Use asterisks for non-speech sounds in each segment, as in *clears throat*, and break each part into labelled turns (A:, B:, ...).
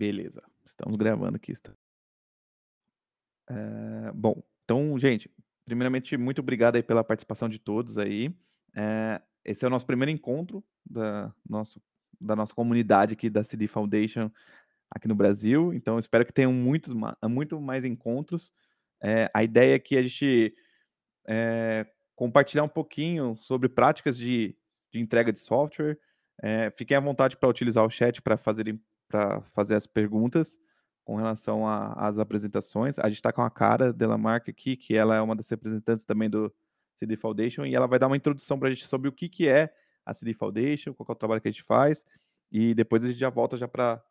A: Beleza, estamos gravando aqui. Está... É, bom, então, gente, primeiramente, muito obrigado aí pela participação de todos aí. É, esse é o nosso primeiro encontro da, nosso, da nossa comunidade aqui da CD Foundation aqui no Brasil, então espero que tenham muitos, muito mais encontros. É, a ideia é que a gente é, compartilhar um pouquinho sobre práticas de, de entrega de software. É, fiquem à vontade para utilizar o chat para fazer, fazer as perguntas com relação às apresentações. A gente está com a cara dela Marca aqui, que ela é uma das representantes também do CD Foundation, e ela vai dar uma introdução para a gente sobre o que, que é a CD Foundation, qual é o trabalho que a gente faz, e depois a gente já volta já para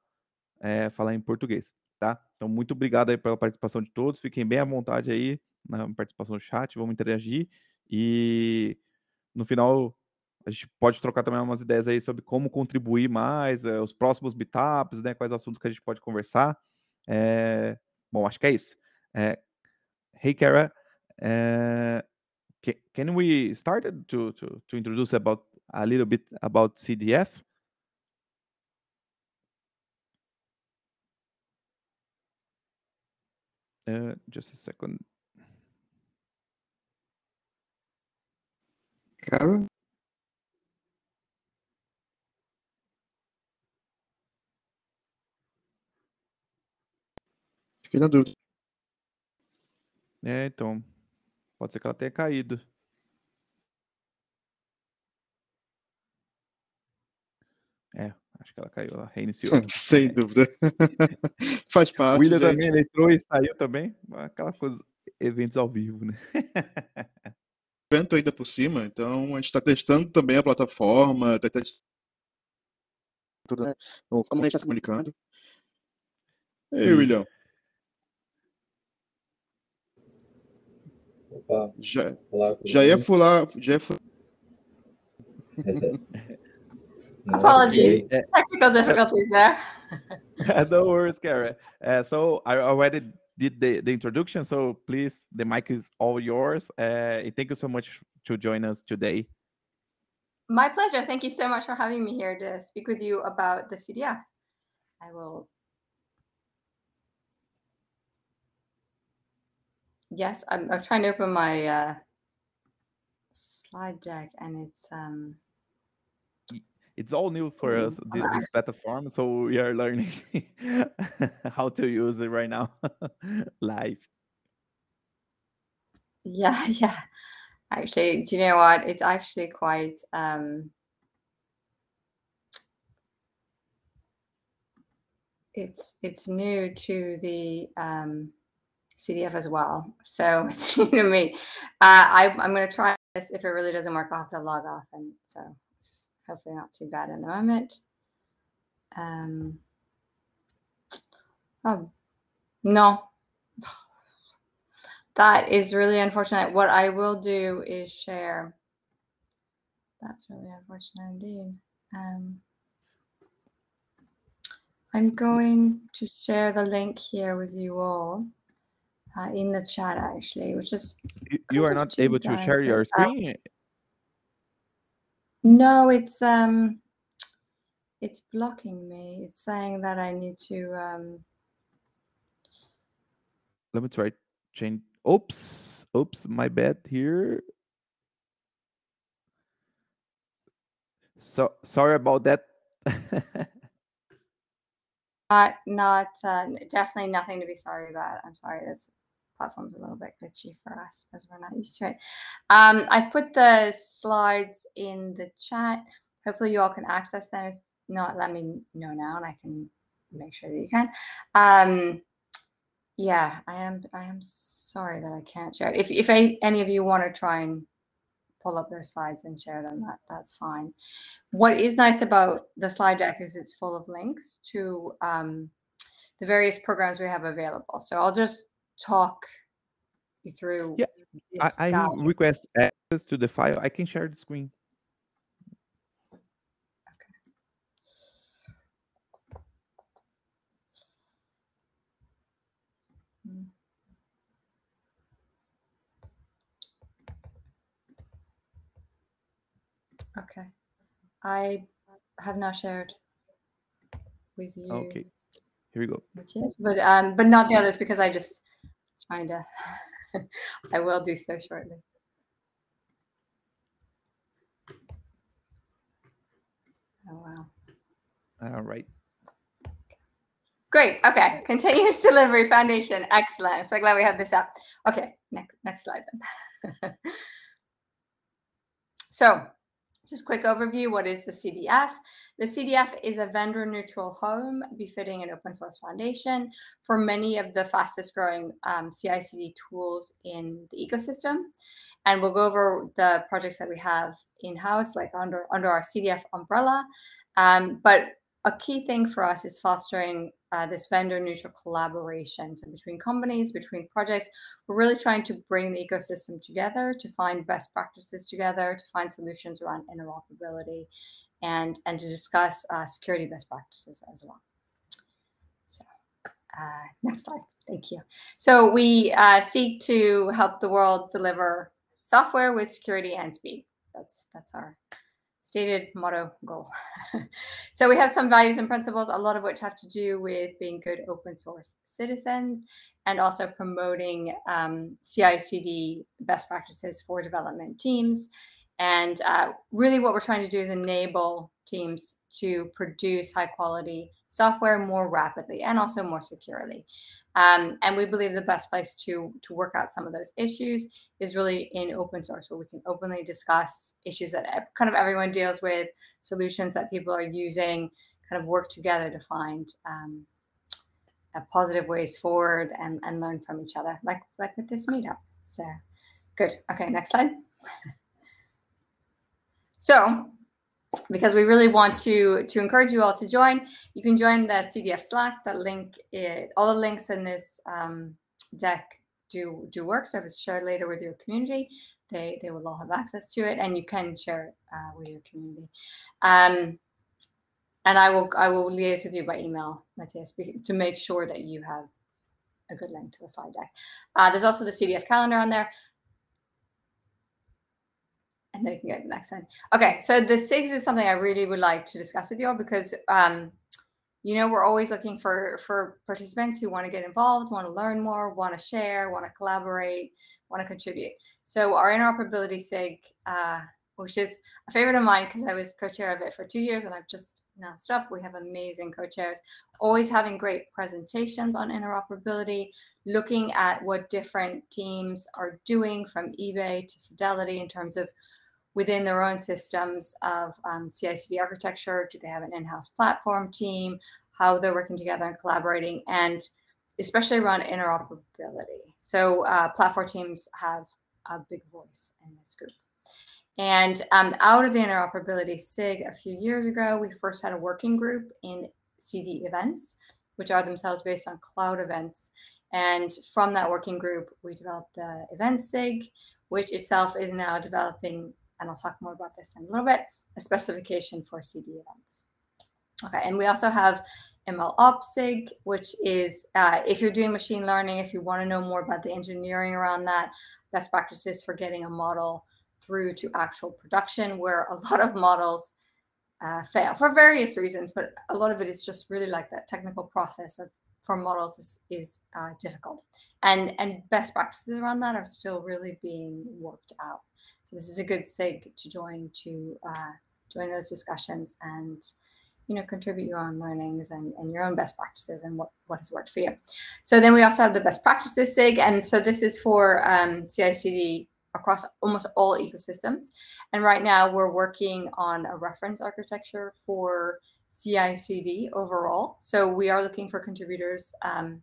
A: é, falar em português, tá? Então, muito obrigado aí pela participação de todos, fiquem bem à vontade aí na participação do chat, vamos interagir, e no final a gente pode trocar também umas ideias aí sobre como contribuir mais, é, os próximos meetups, né, quais assuntos que a gente pode conversar. É, bom, acho que é isso. É, hey, Kara, uh, can we start to, to, to introduce about a little bit about CDF? Uh, just a second.
B: Kara? Fiquei na dúvida.
A: É, então. Pode ser que ela tenha caído. É, acho que ela caiu, ela reiniciou. *laughs*
B: Sem dúvida. *laughs* Faz parte.
A: O William gente. também ele entrou e saiu também. Aquela coisa, eventos ao vivo, né? *laughs*
B: Evento ainda por cima, então a gente está testando também a plataforma, está testando tudo, né? Como a gente está se comunicando. Ei, William. Opa. Já, Olá, já ia fular, já ia fular.
C: Apologies, technical difficulties there.
A: no worries, Kara. Uh, so I already did the, the introduction, so please, the mic is all yours. Uh, thank you so much to join us today.
C: My pleasure. Thank you so much for having me here to speak with you about the CDF. I will Yes, I'm, I'm trying to open my uh, slide deck, and it's um.
A: It's all new for us this, this platform, so we are learning *laughs* how to use it right now *laughs* live.
C: Yeah, *laughs* yeah. Actually, do you know what? It's actually quite um. It's it's new to the um CDF as well. So *laughs* it's new to me. Uh, I, I'm going to try this. If it really doesn't work, I'll have to log off. And so it's hopefully not too bad in the moment. Um, oh, no. *sighs* That is really unfortunate. What I will do is share. That's really unfortunate indeed. Um, I'm going to share the link here with you all uh, in the chat actually, which is
A: you, you are not able to share your uh, screen.
C: no, it's um, it's blocking me. It's saying that I need to. Um...
A: Let me try change. Oops, oops, my bad here. So sorry about that. *laughs*
C: not, not, uh, definitely nothing to be sorry about. I'm sorry. That's platform's a little bit glitchy for us as we're not used to it. Um, I've put the slides in the chat. Hopefully you all can access them. If not, let me know now and I can make sure that you can. Um, yeah, I am I am sorry that I can't share it. If, if any of you want to try and pull up those slides and share them, that, that's fine. What is nice about the slide deck is it's full of links to um, the various programs we have available. So I'll just talk you through.
A: Yeah, I, I request access to the file. I can share the screen.
C: Hmm. Okay. I have now shared with you.
A: Okay. Here we go.
C: Which is, but um, but not the others because I just trying to. *laughs* I will do so shortly. Oh wow.
A: All right.
C: Great. Okay. Continuous Delivery Foundation. Excellent. So glad we have this up. Okay. Next next slide then. *laughs* so just quick overview. What is the CDF? The CDF is a vendor neutral home befitting an open source foundation for many of the fastest growing um, CI CD tools in the ecosystem. And we'll go over the projects that we have in house, like under, under our CDF umbrella. Um, but a key thing for us is fostering uh, this vendor neutral collaboration. So between companies, between projects, we're really trying to bring the ecosystem together to find best practices together, to find solutions around interoperability, and and to discuss uh, security best practices as well. So uh, next slide. Thank you. So we uh, seek to help the world deliver software with security and speed. That's that's our stated motto goal. *laughs* so we have some values and principles, a lot of which have to do with being good open source citizens and also promoting um, CI/CD best practices for development teams. And uh, really, what we're trying to do is enable teams to produce high quality software more rapidly and also more securely. Um, and we believe the best place to to work out some of those issues is really in open source, where we can openly discuss issues that kind of everyone deals with, solutions that people are using, kind of work together to find um, positive ways forward and, and learn from each other, like like with this meetup. So good. Okay, next slide. *laughs* so because we really want to to encourage you all to join. You can join the CDF Slack. That link, is, all the links in this um, deck do do work. So if it's shared later with your community, they they will all have access to it, and you can share it uh, with your community. Um, and I will I will liaise with you by email, Matthias, to make sure that you have a good link to the slide deck. Uh, there's also the CDF calendar on there and then we can go to the next one. Okay, so the SIGs is something I really would like to discuss with you all because um, you know we're always looking for for participants who want to get involved, want to learn more, want to share, want to collaborate, want to contribute. So our interoperability SIG, uh, which is a favorite of mine because I was co-chair of it for two years and I've just now stopped. We have amazing co-chairs, always having great presentations on interoperability, looking at what different teams are doing from eBay to Fidelity in terms of within their own systems of um, CI/CD architecture? Do they have an in-house platform team? How they're working together and collaborating, and especially around interoperability. So uh, platform teams have a big voice in this group. And um, out of the interoperability SIG a few years ago, we first had a working group in CD events, which are themselves based on cloud events. And from that working group, we developed the event SIG, which itself is now developing and I'll talk more about this in a little bit, a specification for CD events. Okay, and we also have ML OpSig, which is uh, if you're doing machine learning, if you want to know more about the engineering around that, best practices for getting a model through to actual production, where a *laughs* lot of models uh, fail for various reasons, but a lot of it is just really like that technical process of for models is, is uh, difficult, and and best practices around that are still really being worked out. So this is a good SIG to join to uh, join those discussions and you know contribute your own learnings and, and your own best practices and what, what has worked for you. So then we also have the best practices SIG. And so this is for um, CI/CD across almost all ecosystems. And right now we're working on a reference architecture for CI/CD overall. So we are looking for contributors um,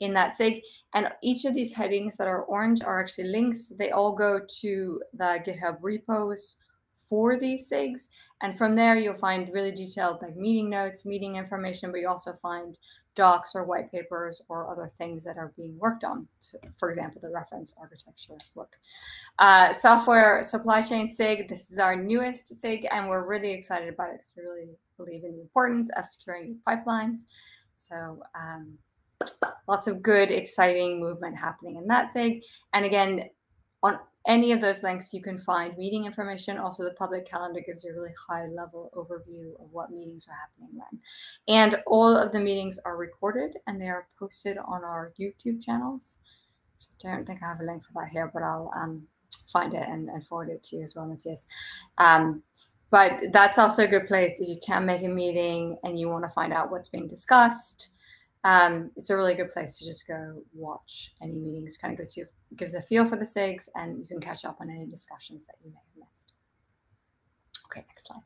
C: in that SIG. And each of these headings that are orange are actually links. They all go to the GitHub repos for these SIGs. And from there, you'll find really detailed like meeting notes, meeting information, but you also find docs or white papers or other things that are being worked on. For example, the reference architecture work. Uh, software supply chain SIG, this is our newest SIG, and we're really excited about it because we really believe in the importance of securing pipelines. So um, lots of good, exciting movement happening in that SIG. And again, on any of those links, you can find meeting information. Also, the public calendar gives you a really high level overview of what meetings are happening when. And all of the meetings are recorded and they are posted on our YouTube channels. I don't think I have a link for that here, but I'll um, find it and, and, forward it to you as well, Matthias. Um, but that's also a good place if you can't make a meeting and you want to find out what's being discussed um, it's a really good place to just go watch any meetings. Kind of gives you gives a feel for the SIGs, and you can catch up on any discussions that you may have missed. Okay, next slide.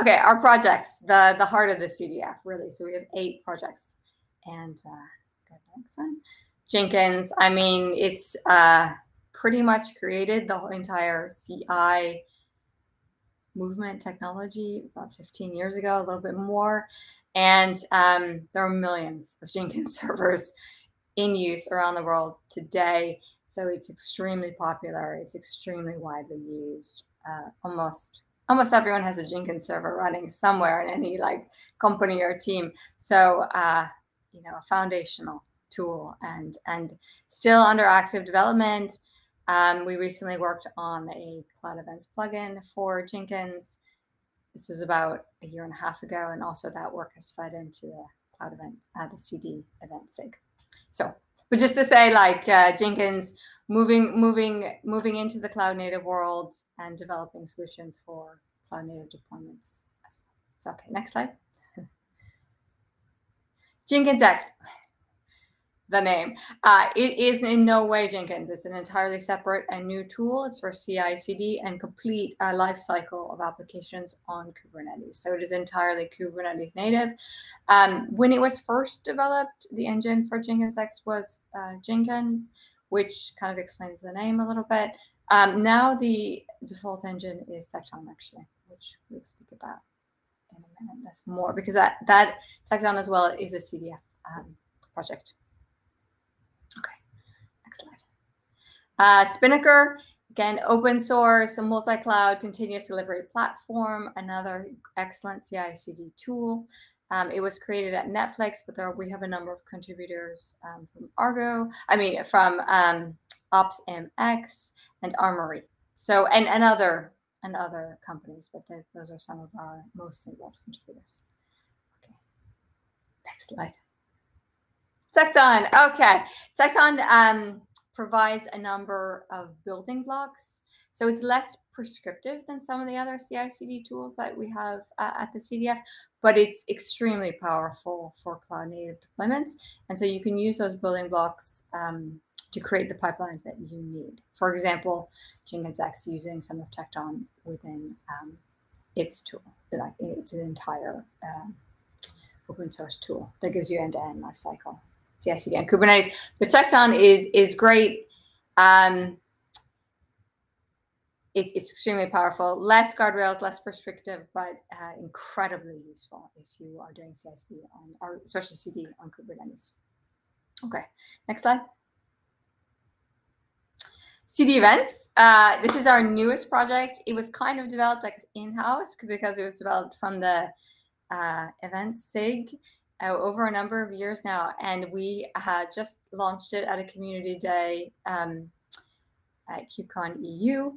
C: Okay, our projects, the the heart of the CDF, really. So we have eight projects, and uh, go to the next one. Jenkins. I mean, it's uh, pretty much created the whole entire CI movement technology about 15 years ago, a little bit more. And um, there are millions of Jenkins *laughs* servers in use around the world today. So it's extremely popular. It's extremely widely used. Uh, almost almost everyone has a Jenkins server running somewhere in any like company or team. So uh, you know, a foundational tool and and still under active development. Um, we recently worked on a Cloud Events plugin for Jenkins this was about a year and a half ago, and also that work has fed into the cloud event, uh, the CD event SIG. So, but just to say, like uh, Jenkins moving, moving, moving into the cloud native world and developing solutions for cloud native deployments. So, okay, next slide. *laughs* Jenkins X the name. Uh, it is in no way Jenkins. It's an entirely separate and new tool. It's for CI, CD, and complete uh, life cycle of applications on Kubernetes. So it is entirely Kubernetes native. Um, when it was first developed, the engine for Jenkins X was uh, Jenkins, which kind of explains the name a little bit. Um, now the default engine is Tekton, actually, which we'll speak about in a minute. That's more because that, that Tekton as well is a CDF um, project. Next slide. Uh, Spinnaker, again, open source, a multi-cloud continuous delivery platform, another excellent CI/CD tool. Um, it was created at Netflix, but there we have a number of contributors um, from Argo. I mean, from um, OpsMX and Armory. So and and other and other companies, but those are some of our most involved contributors. Okay, next slide. Tekton. Okay. Tekton um, provides a number of building blocks. So it's less prescriptive than some of the other CI CD tools that we have uh, at the CDF, but it's extremely powerful for cloud native deployments. And so you can use those building blocks um, to create the pipelines that you need. For example, Jenkins X using some of Tekton within um, its tool, like it's an entire uh, open source tool that gives you end-to-end lifecycle CI/CD and Kubernetes. But Tekton is is great. Um, it, it's extremely powerful. Less guardrails, less prescriptive, but uh, incredibly useful if you are doing CI/CD on, or especially CD on Kubernetes. Okay, next slide. CD events. Uh, this is our newest project. It was kind of developed like in-house because it was developed from the uh, events SIG uh, over a number of years now, and we had just launched it at a community day um, at KubeCon EU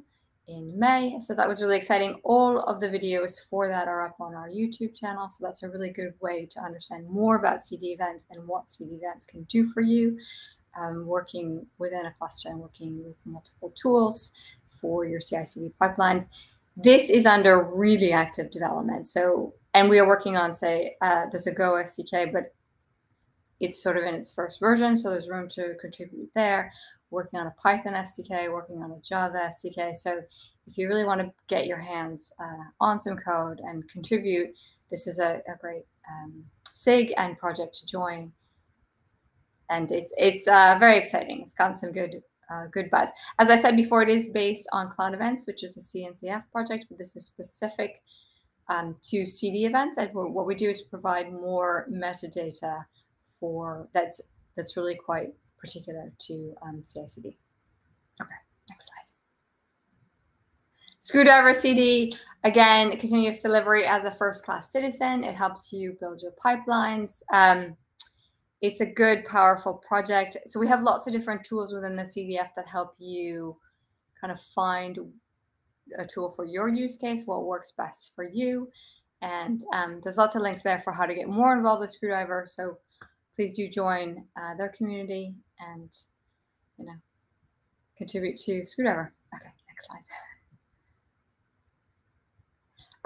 C: in May. So that was really exciting. All of the videos for that are up on our YouTube channel. So that's a really good way to understand more about CD events and what CD events can do for you. Um, working within a cluster and working with multiple tools for your CI/CD pipelines. This is under really active development. So and we are working on say uh, there's a go sdk but it's sort of in its first version so there's room to contribute there. Working on a python sdk working on a java sdk so if you really want to get your hands uh, on some code and contribute this is a, a great um, sig and project to join. And it's it's uh, very exciting. It's gotten some good uh, good buzz. As i said before it is based on cloud events which is a cncf project but this is specific um, to CD events. And what we do is provide more metadata for that's that's really quite particular to um, CI/CD. Okay, next slide. Screwdriver CD, again, continuous delivery as a first-class citizen. It helps you build your pipelines. Um, it's a good, powerful project. So we have lots of different tools within the CDF that help you kind of find a tool for your use case, what works best for you. And um, there's lots of links there for how to get more involved with Screwdriver. So please do join uh, their community and, you know, contribute to Screwdriver. Okay, next slide.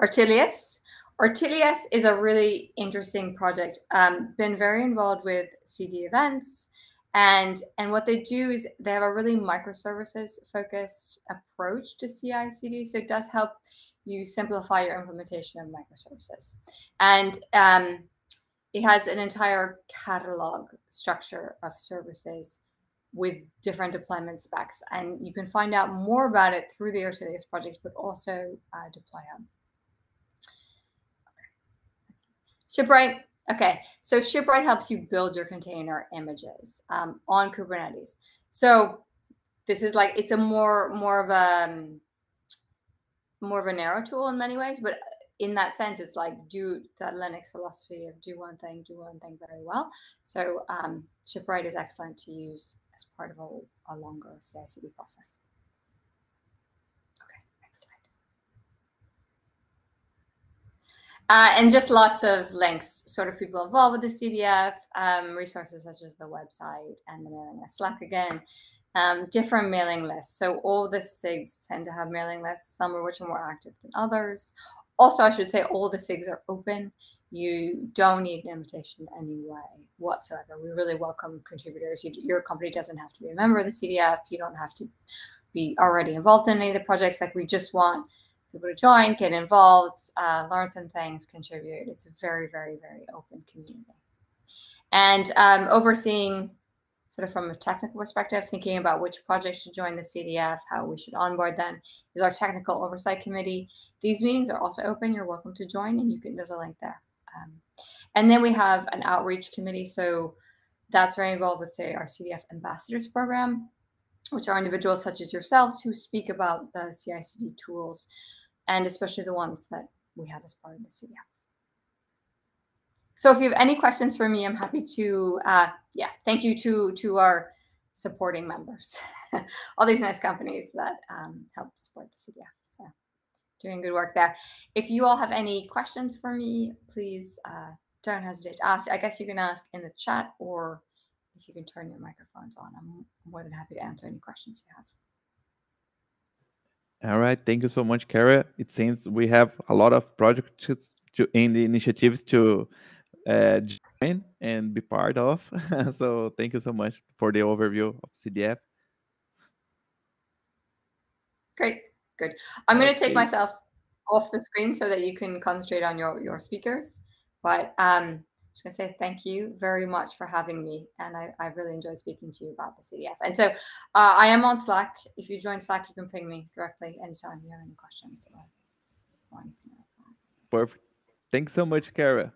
C: Artilius. Artilius is a really interesting project. Um, been very involved with CD events, and and what they do is they have a really microservices focused approach to CI/CD. So it does help you simplify your implementation of microservices, and um, it has an entire catalog structure of services with different deployment specs, and you can find out more about it through the Artilius project, but also uh, deploy them. Shipwright. Okay, so Shipwright helps you build your container images um, on Kubernetes. So this is like it's a more more of a um, more of a narrow tool in many ways, but in that sense, it's like do that Linux philosophy of do one thing, do one thing very well. So um, Shipwright is excellent to use as part of a, a longer CI/CD process. Uh, and just lots of links, sort of people involved with the CDF, um, resources such as the website and the mailing list. Slack again, um, different mailing lists. So all the SIGs tend to have mailing lists, some of which are more active than others. Also, I should say all the SIGs are open. You don't need an invitation anyway whatsoever. We really welcome contributors. You, your company doesn't have to be a member of the CDF. You don't have to be already involved in any of the projects. Like we just want people to join, get involved, uh, learn some things, contribute. It's a very, very, very open community. And um, overseeing, sort of from a technical perspective, thinking about which projects should join the CDF, how we should onboard them, is our technical oversight committee. These meetings are also open. You're welcome to join, and you can. There's a link there. Um, and then we have an outreach committee. So that's very involved with, say, our CDF ambassadors program, which are individuals such as yourselves who speak about the CI/CD tools and especially the ones that we have as part of the CDF. So if you have any questions for me, I'm happy to, uh, yeah, thank you to, to our supporting members, *laughs* all these nice companies that um, help support the CDF. So doing good work there. If you all have any questions for me, please uh, don't hesitate to ask. I guess you can ask in the chat or if you can turn your microphones on. I'm more than happy to answer any questions you have.
A: All right, thank you so much, Kara. It seems we have a lot of projects to, in the initiatives to uh, join and be part of. *laughs* so thank you so much for the overview of CDF.
C: Great, good. I'm going to take myself off the screen so that you can concentrate on your your speakers. But um, just going to say thank you very much for having me. And I, I really enjoyed speaking to you about the CDF. And so uh, I am on Slack. If you join Slack, you can ping me directly anytime you have any questions. Or,
A: Perfect. Thanks so much, Kara.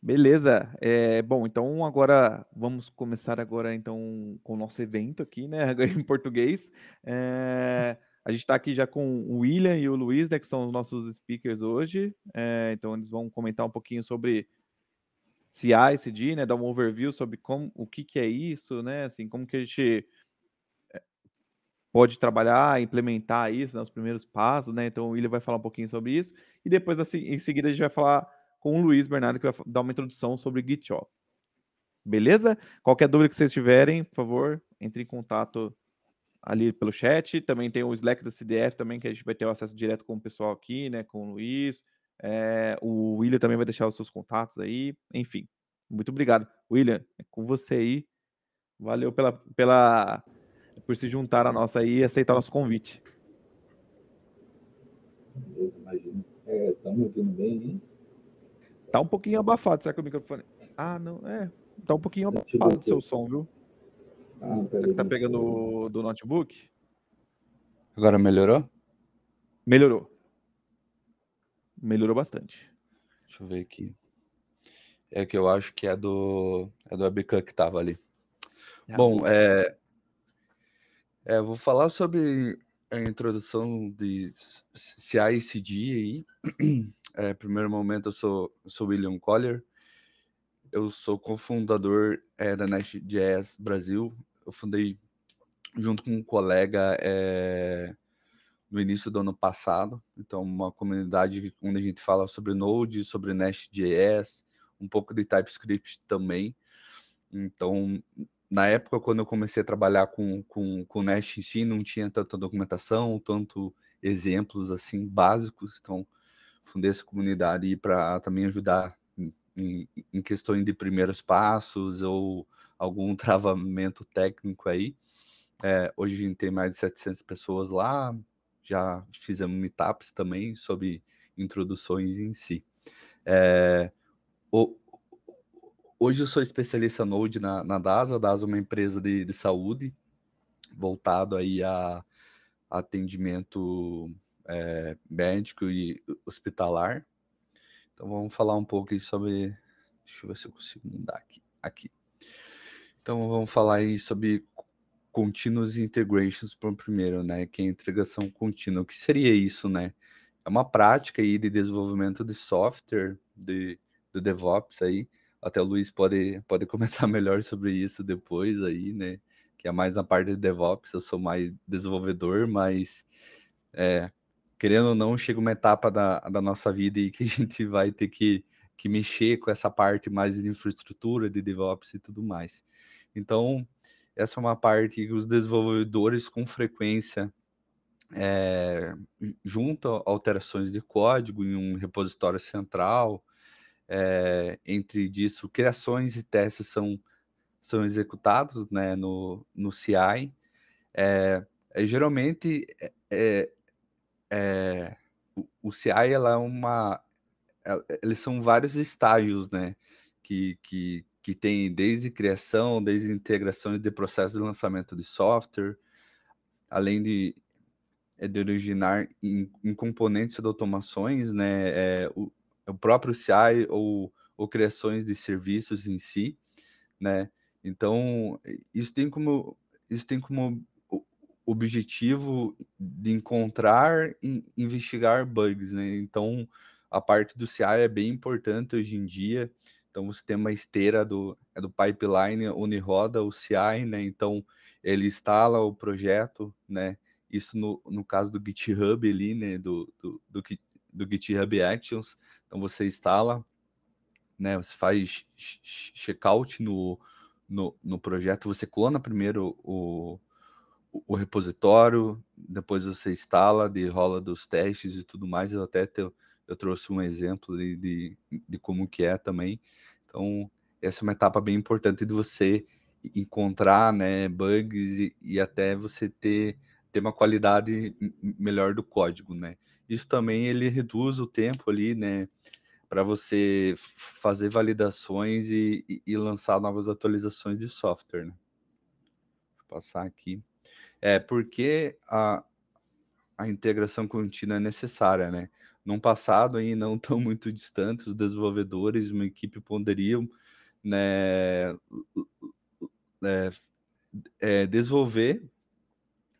A: Beleza. É, bom, então agora vamos começar agora então com o nosso evento aqui, né? *laughs* Em português. É, a gente está aqui já com o William e o Luiz, né, que são os nossos speakers hoje. É, então, eles vão comentar um pouquinho sobre CI, CD, né, dar um overview sobre como, o que, que é isso, né, assim, como que a gente é, pode trabalhar, implementar isso, né, os primeiros passos, né, então o William vai falar um pouquinho sobre isso, e depois, assim, em seguida, a gente vai falar com o Luiz Bernardo, que vai dar uma introdução sobre GitHub. Beleza? Qualquer dúvida que vocês tiverem, por favor, entre em contato ali pelo chat. Também tem o Slack da CDF também, que a gente vai ter o acesso direto com o pessoal aqui, né? Com o Luiz. É, o William também vai deixar os seus contatos aí. Enfim, muito obrigado. William, é com você aí. Valeu pela, pela, por se juntar a nossa aí e aceitar nosso convite.
D: Beleza, imagina. É, tá me ouvindo bem hein?
A: Tá um pouquinho abafado, será que o microfone. Ah, não, é. Tá um pouquinho abafado o seu som, viu? Ah, Você que tá pegando do notebook?
D: Agora melhorou?
A: Melhorou. Melhorou bastante.
D: Deixa eu ver aqui. É que eu acho que é do é do webcam que tava ali. É Bom, é, é, vou falar sobre a introdução de CI e CD aí. *clears throat* É, primeiro momento, eu sou, eu sou William Collier. eu sou cofundador é, da Nest.js Brasil. Eu fundei junto com um colega é, no início do ano passado. Então, uma comunidade onde a gente fala sobre Node, sobre Nest.js, um pouco de TypeScript também. Então, na época, quando eu comecei a trabalhar com, com, com Nest em si, não tinha tanta documentação, tanto exemplos assim básicos. Então, fundei essa comunidade para também ajudar em, questões de primeiros passos ou algum *laughs* travamento técnico aí. É, hoje a gente tem mais de 700 pessoas lá, já fizemos meetups também sobre introduções em si. É, o, hoje eu sou especialista Node na, na DASA. A DASA é uma empresa de, de saúde voltado aí a atendimento é, médico e hospitalar. Então vamos falar um pouco sobre. Deixa eu ver se eu consigo mudar aqui. aqui. Então vamos falar aí sobre Continuous Integrations por primeiro, né? Que é a integração contínua. O que seria isso, né? É uma prática aí de desenvolvimento de software, de, do DevOps aí. Até o Luiz pode, pode *laughs* comentar melhor sobre isso depois aí, né? Que é mais na parte de DevOps, eu sou mais desenvolvedor, mas é, querendo ou não, chega uma etapa da, da nossa vida e que a *laughs* gente vai ter que, que mexer com essa parte mais de infraestrutura, de DevOps e tudo mais. Então, essa é uma parte que os desenvolvedores com frequência é, juntam alterações de código em um repositório central. É, entre disso, criações e testes são, são executados né, no, no CI. É, geralmente, é, é, o, o CI ela é uma. Eles são vários estágios, né? Que, que, que tem desde criação, desde integração de processo de lançamento de software, além de, é, de originar em, em componentes de automações, né? É, o, o próprio CI ou, ou criações de serviços em si, né? Então, isso tem como isso tem como objetivo de encontrar e investigar bugs, né? Então, a parte do CI é bem importante hoje em dia. Então, você tem uma esteira do, é do pipeline onde roda o CI, né? Então, ele instala o projeto, né? Isso no, no caso do GitHub ali, né? Do, do, do, do GitHub Actions. Então, você instala, né? Você faz checkout no, no, no projeto, você clona primeiro o, o repositório, depois você instala, de rola dos testes e tudo mais. Eu até te, eu trouxe um exemplo de, de, de, como que é também. Então, essa é uma etapa bem importante de você encontrar né, bugs e, e até você ter, ter uma qualidade melhor do código, né? Isso também ele reduz o tempo ali, né? Para você fazer validações e, e, e lançar novas atualizações de software, né? Vou passar aqui. É porque a, a integração contínua é necessária, né? Num passado aí não tão *laughs* muito distante, os desenvolvedores, uma equipe poderiam né, é, é, desenvolver,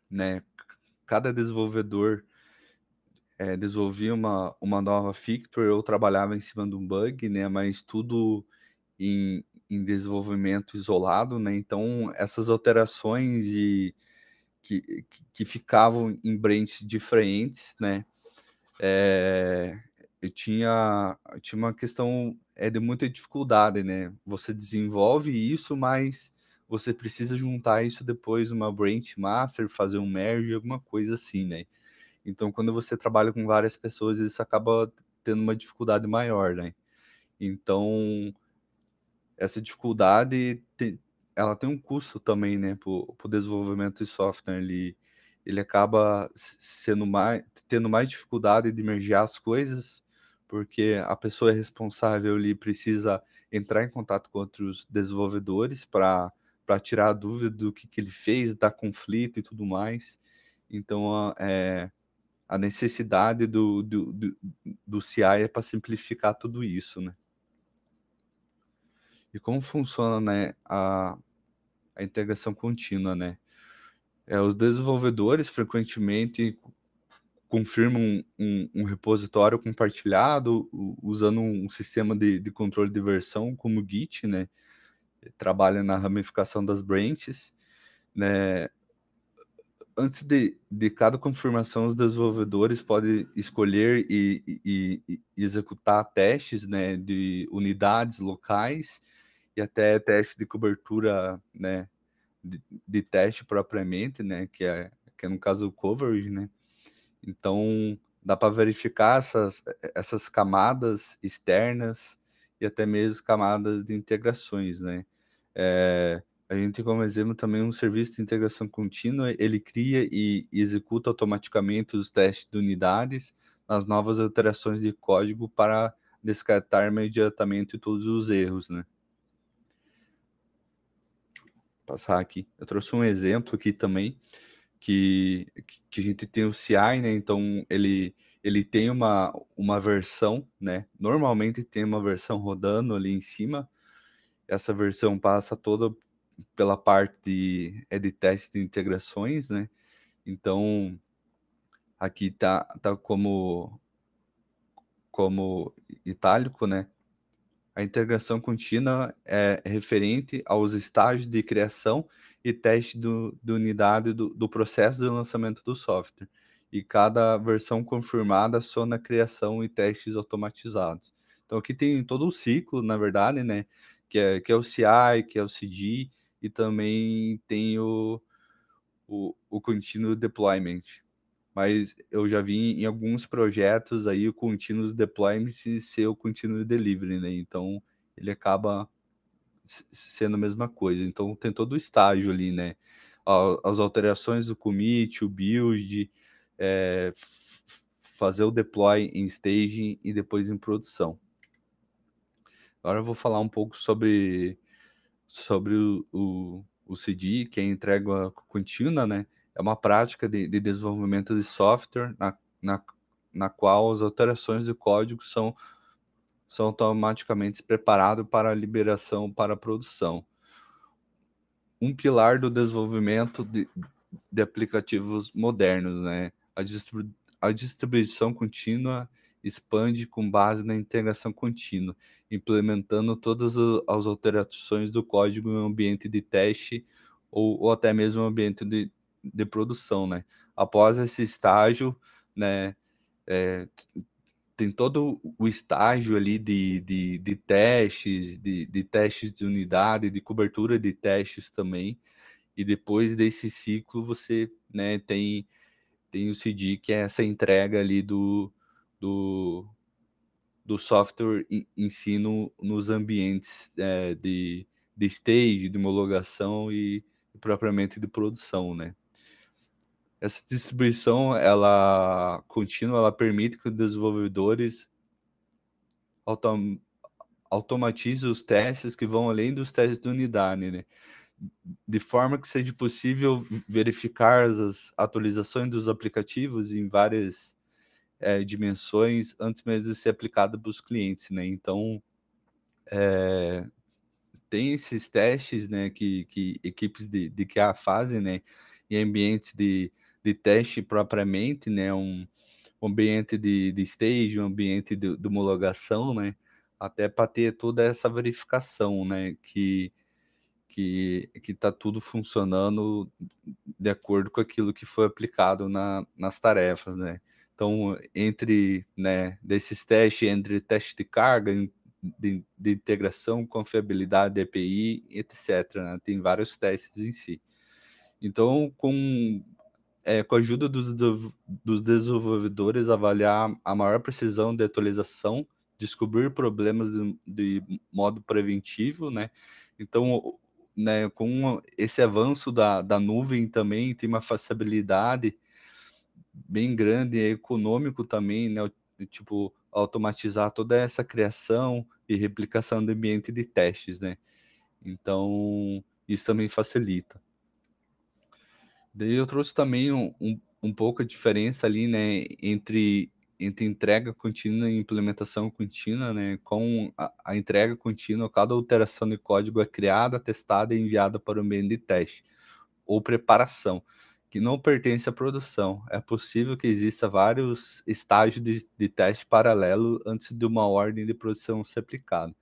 D: né? Cada desenvolvedor é, desenvolvia uma, uma nova feature ou trabalhava em cima de um bug, né? Mas tudo em, em desenvolvimento isolado, né? Então essas alterações e que, que, ficavam em branches diferentes, né? É, eu tinha, eu tinha uma questão é, de muita dificuldade, né? Você desenvolve isso, mas você precisa juntar isso depois numa branch master, fazer um merge, alguma coisa assim, né? Então, quando você trabalha com várias pessoas, isso acaba tendo uma dificuldade maior, né? Então, essa dificuldade te, ela tem um custo também, né, para o desenvolvimento de software. Ele, ele acaba sendo mais, tendo mais dificuldade de mergear as coisas, porque a pessoa é responsável ali precisa entrar em contato com outros desenvolvedores para tirar a dúvida do que, que ele fez, dar conflito e tudo mais. Então, a, é, a necessidade do, do, do, do CI é para simplificar tudo isso, né? E como funciona né, a, a integração contínua, né? É, os desenvolvedores frequentemente confirma um, um, um, repositório compartilhado usando um sistema de, de controle de versão como o Git, né? Trabalha na ramificação das branches, né? Antes de, de cada confirmação, os desenvolvedores podem escolher e, e, e executar testes, né? De unidades locais e até teste de cobertura, né? De, de teste propriamente, né? Que é, que é no caso o coverage, né? Então, dá para verificar essas, essas camadas externas e até mesmo camadas de integrações, né? É, a gente tem como exemplo também um serviço de integração contínua, ele cria e executa automaticamente os testes de unidades nas novas alterações de código para descartar imediatamente todos os erros, né? Passar aqui. Eu trouxe um exemplo aqui também que, que a gente tem o CI, né? Então ele, ele tem uma, uma versão, né? Normalmente tem uma versão rodando ali em cima. Essa versão passa toda pela parte de, é de teste de integrações, né? Então aqui tá, tá como como itálico, né? A integração contínua é referente aos estágios de criação e teste do, do unidade do, do processo de lançamento do software. E cada versão confirmada só na criação e testes automatizados. Então aqui tem todo o ciclo, na verdade, né? Que é, que é o CI, que é o CD, e também tem o, o, o Continuous Deployment. Mas eu já vi em alguns projetos aí o Continuous Deployment ser o Continuous Delivery, né? Então ele acaba sendo a mesma coisa. Então tem todo o estágio ali, né? As alterações do commit, o build, é, fazer o deploy em staging e depois em produção. Agora eu vou falar um pouco sobre, sobre o, o, o CD, que é entrega contínua, né? É uma prática de, de desenvolvimento de software na, na, na qual as alterações do código são são automaticamente preparados para a liberação para a produção. Um pilar do desenvolvimento de, de aplicativos modernos, né? A, distribu a distribuição contínua expande com base na integração contínua, implementando todas as alterações do código em um ambiente de teste ou, ou até mesmo um ambiente de, de produção, né? Após esse estágio, né, é, tem todo o estágio ali de, de, de testes, de, de testes de unidade, de cobertura de testes também. E depois desse ciclo você né, tem, tem o CD, que é essa entrega ali do, do, do software ensino nos ambientes é, de, de stage, de homologação e, e propriamente de produção, né? Essa distribuição, ela contínua, ela permite que os desenvolvedores autom automatizem os testes que vão além dos testes de unidade, né? De forma que seja possível verificar as atualizações dos aplicativos em várias é, dimensões antes mesmo de ser aplicada para os clientes, né? Então, é, tem esses testes, né, que, que equipes de, de QA fazem, né, em ambientes de de teste propriamente, né? Um, ambiente de, de stage, um ambiente de, de homologação, né? Até para ter toda essa verificação, né? Que que está tudo funcionando de acordo com aquilo que foi aplicado na, nas tarefas, né? Então, entre né, desses testes, entre teste de carga, de, de integração, confiabilidade, API, etc. Né? Tem vários testes em si. Então, com é, com a ajuda dos, dos desenvolvedores, avaliar a maior precisão de atualização, descobrir problemas de, de modo preventivo, né? Então, né, com esse avanço da, da nuvem também tem uma facilidade bem grande, é econômico também, né? Tipo, automatizar toda essa criação e replicação do ambiente de testes, né? Então, isso também facilita. Daí eu trouxe também um, um, um pouco a diferença ali, né, entre, entre entrega contínua e implementação contínua, né, com a, a entrega contínua, cada alteração de código é criada, testada e enviada para o ambiente de teste ou preparação, que não pertence à produção. É possível que exista vários estágios de, de teste paralelo antes de uma ordem de produção ser aplicada.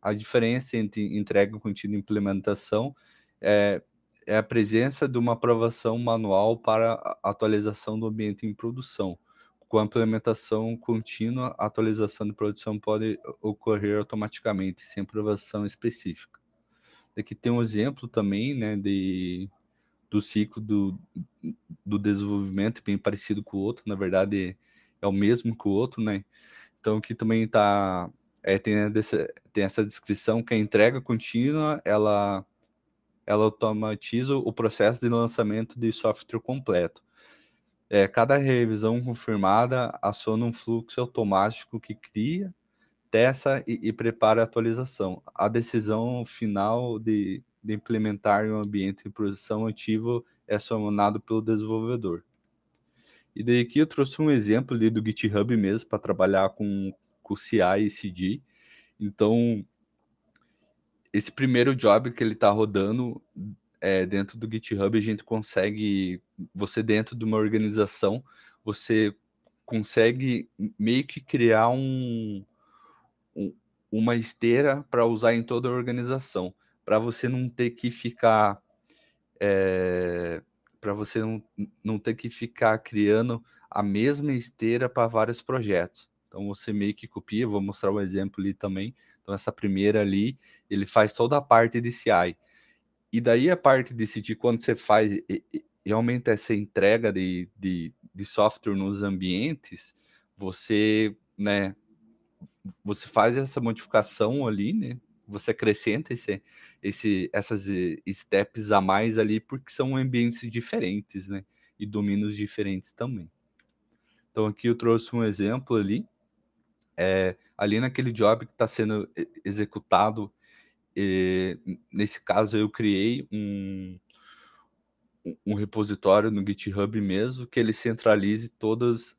D: A diferença entre entrega contínua e implementação é, é a presença de uma aprovação manual para atualização do ambiente em produção. Com a implementação contínua, a atualização de produção pode ocorrer automaticamente, sem aprovação específica. Aqui tem um exemplo também né, de do ciclo do, do desenvolvimento, bem parecido com o outro, na verdade é o mesmo que o outro, né? Então aqui também tá é, tem, essa, tem essa descrição que a entrega contínua ela ela automatiza o processo de lançamento de software completo. É, cada revisão confirmada aciona um fluxo automático que cria, testa e, e prepara a atualização. A decisão final de de implementar em um ambiente de produção ativo é acionado pelo desenvolvedor. E daí aqui eu trouxe um exemplo ali do GitHub mesmo para trabalhar com, com CI e CD. Então, esse primeiro job que ele está rodando é, dentro do GitHub, a gente consegue, você dentro de uma organização, você consegue meio que criar um, um uma esteira para usar em toda a organização para você não ter que ficar é, para você não, não ter que ficar criando a mesma esteira para vários projetos. Então você meio que copia, vou mostrar um exemplo ali também. Então essa primeira ali, ele faz toda a parte de CI. E daí a parte de CI, quando você faz realmente essa entrega de, de, de software nos ambientes, você, né, você faz essa modificação ali, né, você acrescenta esse, esse, essas eh, steps a mais ali, porque são ambientes diferentes, né? E domínios diferentes também. Então aqui eu trouxe um exemplo ali, é, ali naquele job que está sendo executado, é, nesse caso eu criei um, um repositório no GitHub mesmo, que ele centralize todas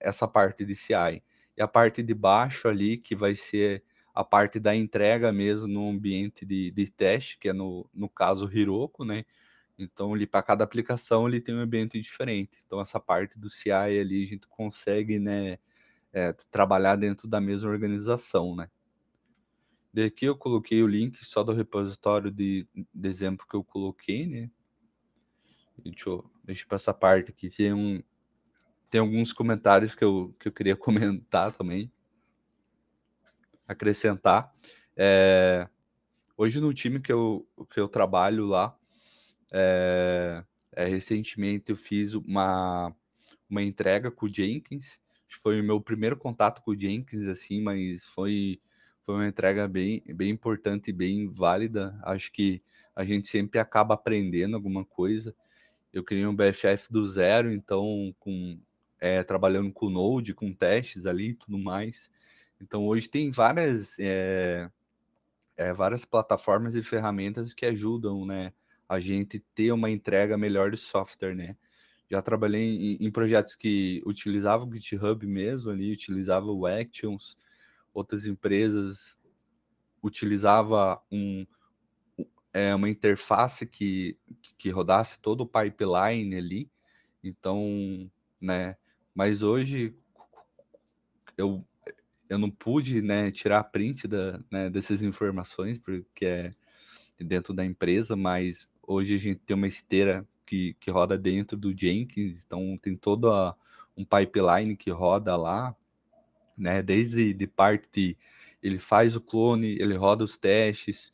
D: essa parte de CI. E a parte de baixo ali, que vai ser a parte da entrega mesmo no ambiente de, de teste, que é no, no caso Hiroko, né? Então, para cada aplicação, ele tem um ambiente diferente. Então, essa parte do CI ali, a gente consegue, né, é, trabalhar dentro da mesma organização, né? Daqui eu coloquei o link só do repositório de, de exemplo que eu coloquei, né? Deixa eu, deixa eu essa parte aqui. Tem, um, tem alguns comentários que eu, que eu queria *laughs* comentar também acrescentar. É, hoje no time que eu, que eu trabalho lá, é, é, recentemente eu fiz uma, uma entrega com o Jenkins. Foi o meu primeiro contato com o Jenkins, assim, mas foi, foi uma entrega bem, bem importante e bem válida. Acho que a gente sempre acaba aprendendo alguma coisa. Eu criei um BFF do zero, então com é, trabalhando com Node, com testes ali e tudo mais. Então hoje tem várias, é, é, várias plataformas e ferramentas que ajudam, né, a gente ter uma entrega melhor de software, né? Já trabalhei em, em projetos que utilizavam o GitHub mesmo ali, utilizava o Actions, outras empresas utilizava um, é, uma interface que, que rodasse todo o pipeline ali. Então, né? Mas hoje eu eu não pude né, tirar print da, né, dessas informações, porque é dentro da empresa, mas hoje a gente tem uma esteira que, que roda dentro do Jenkins, então tem todo a, um pipeline que roda lá, né, desde de parte de, ele faz o clone, ele roda os testes,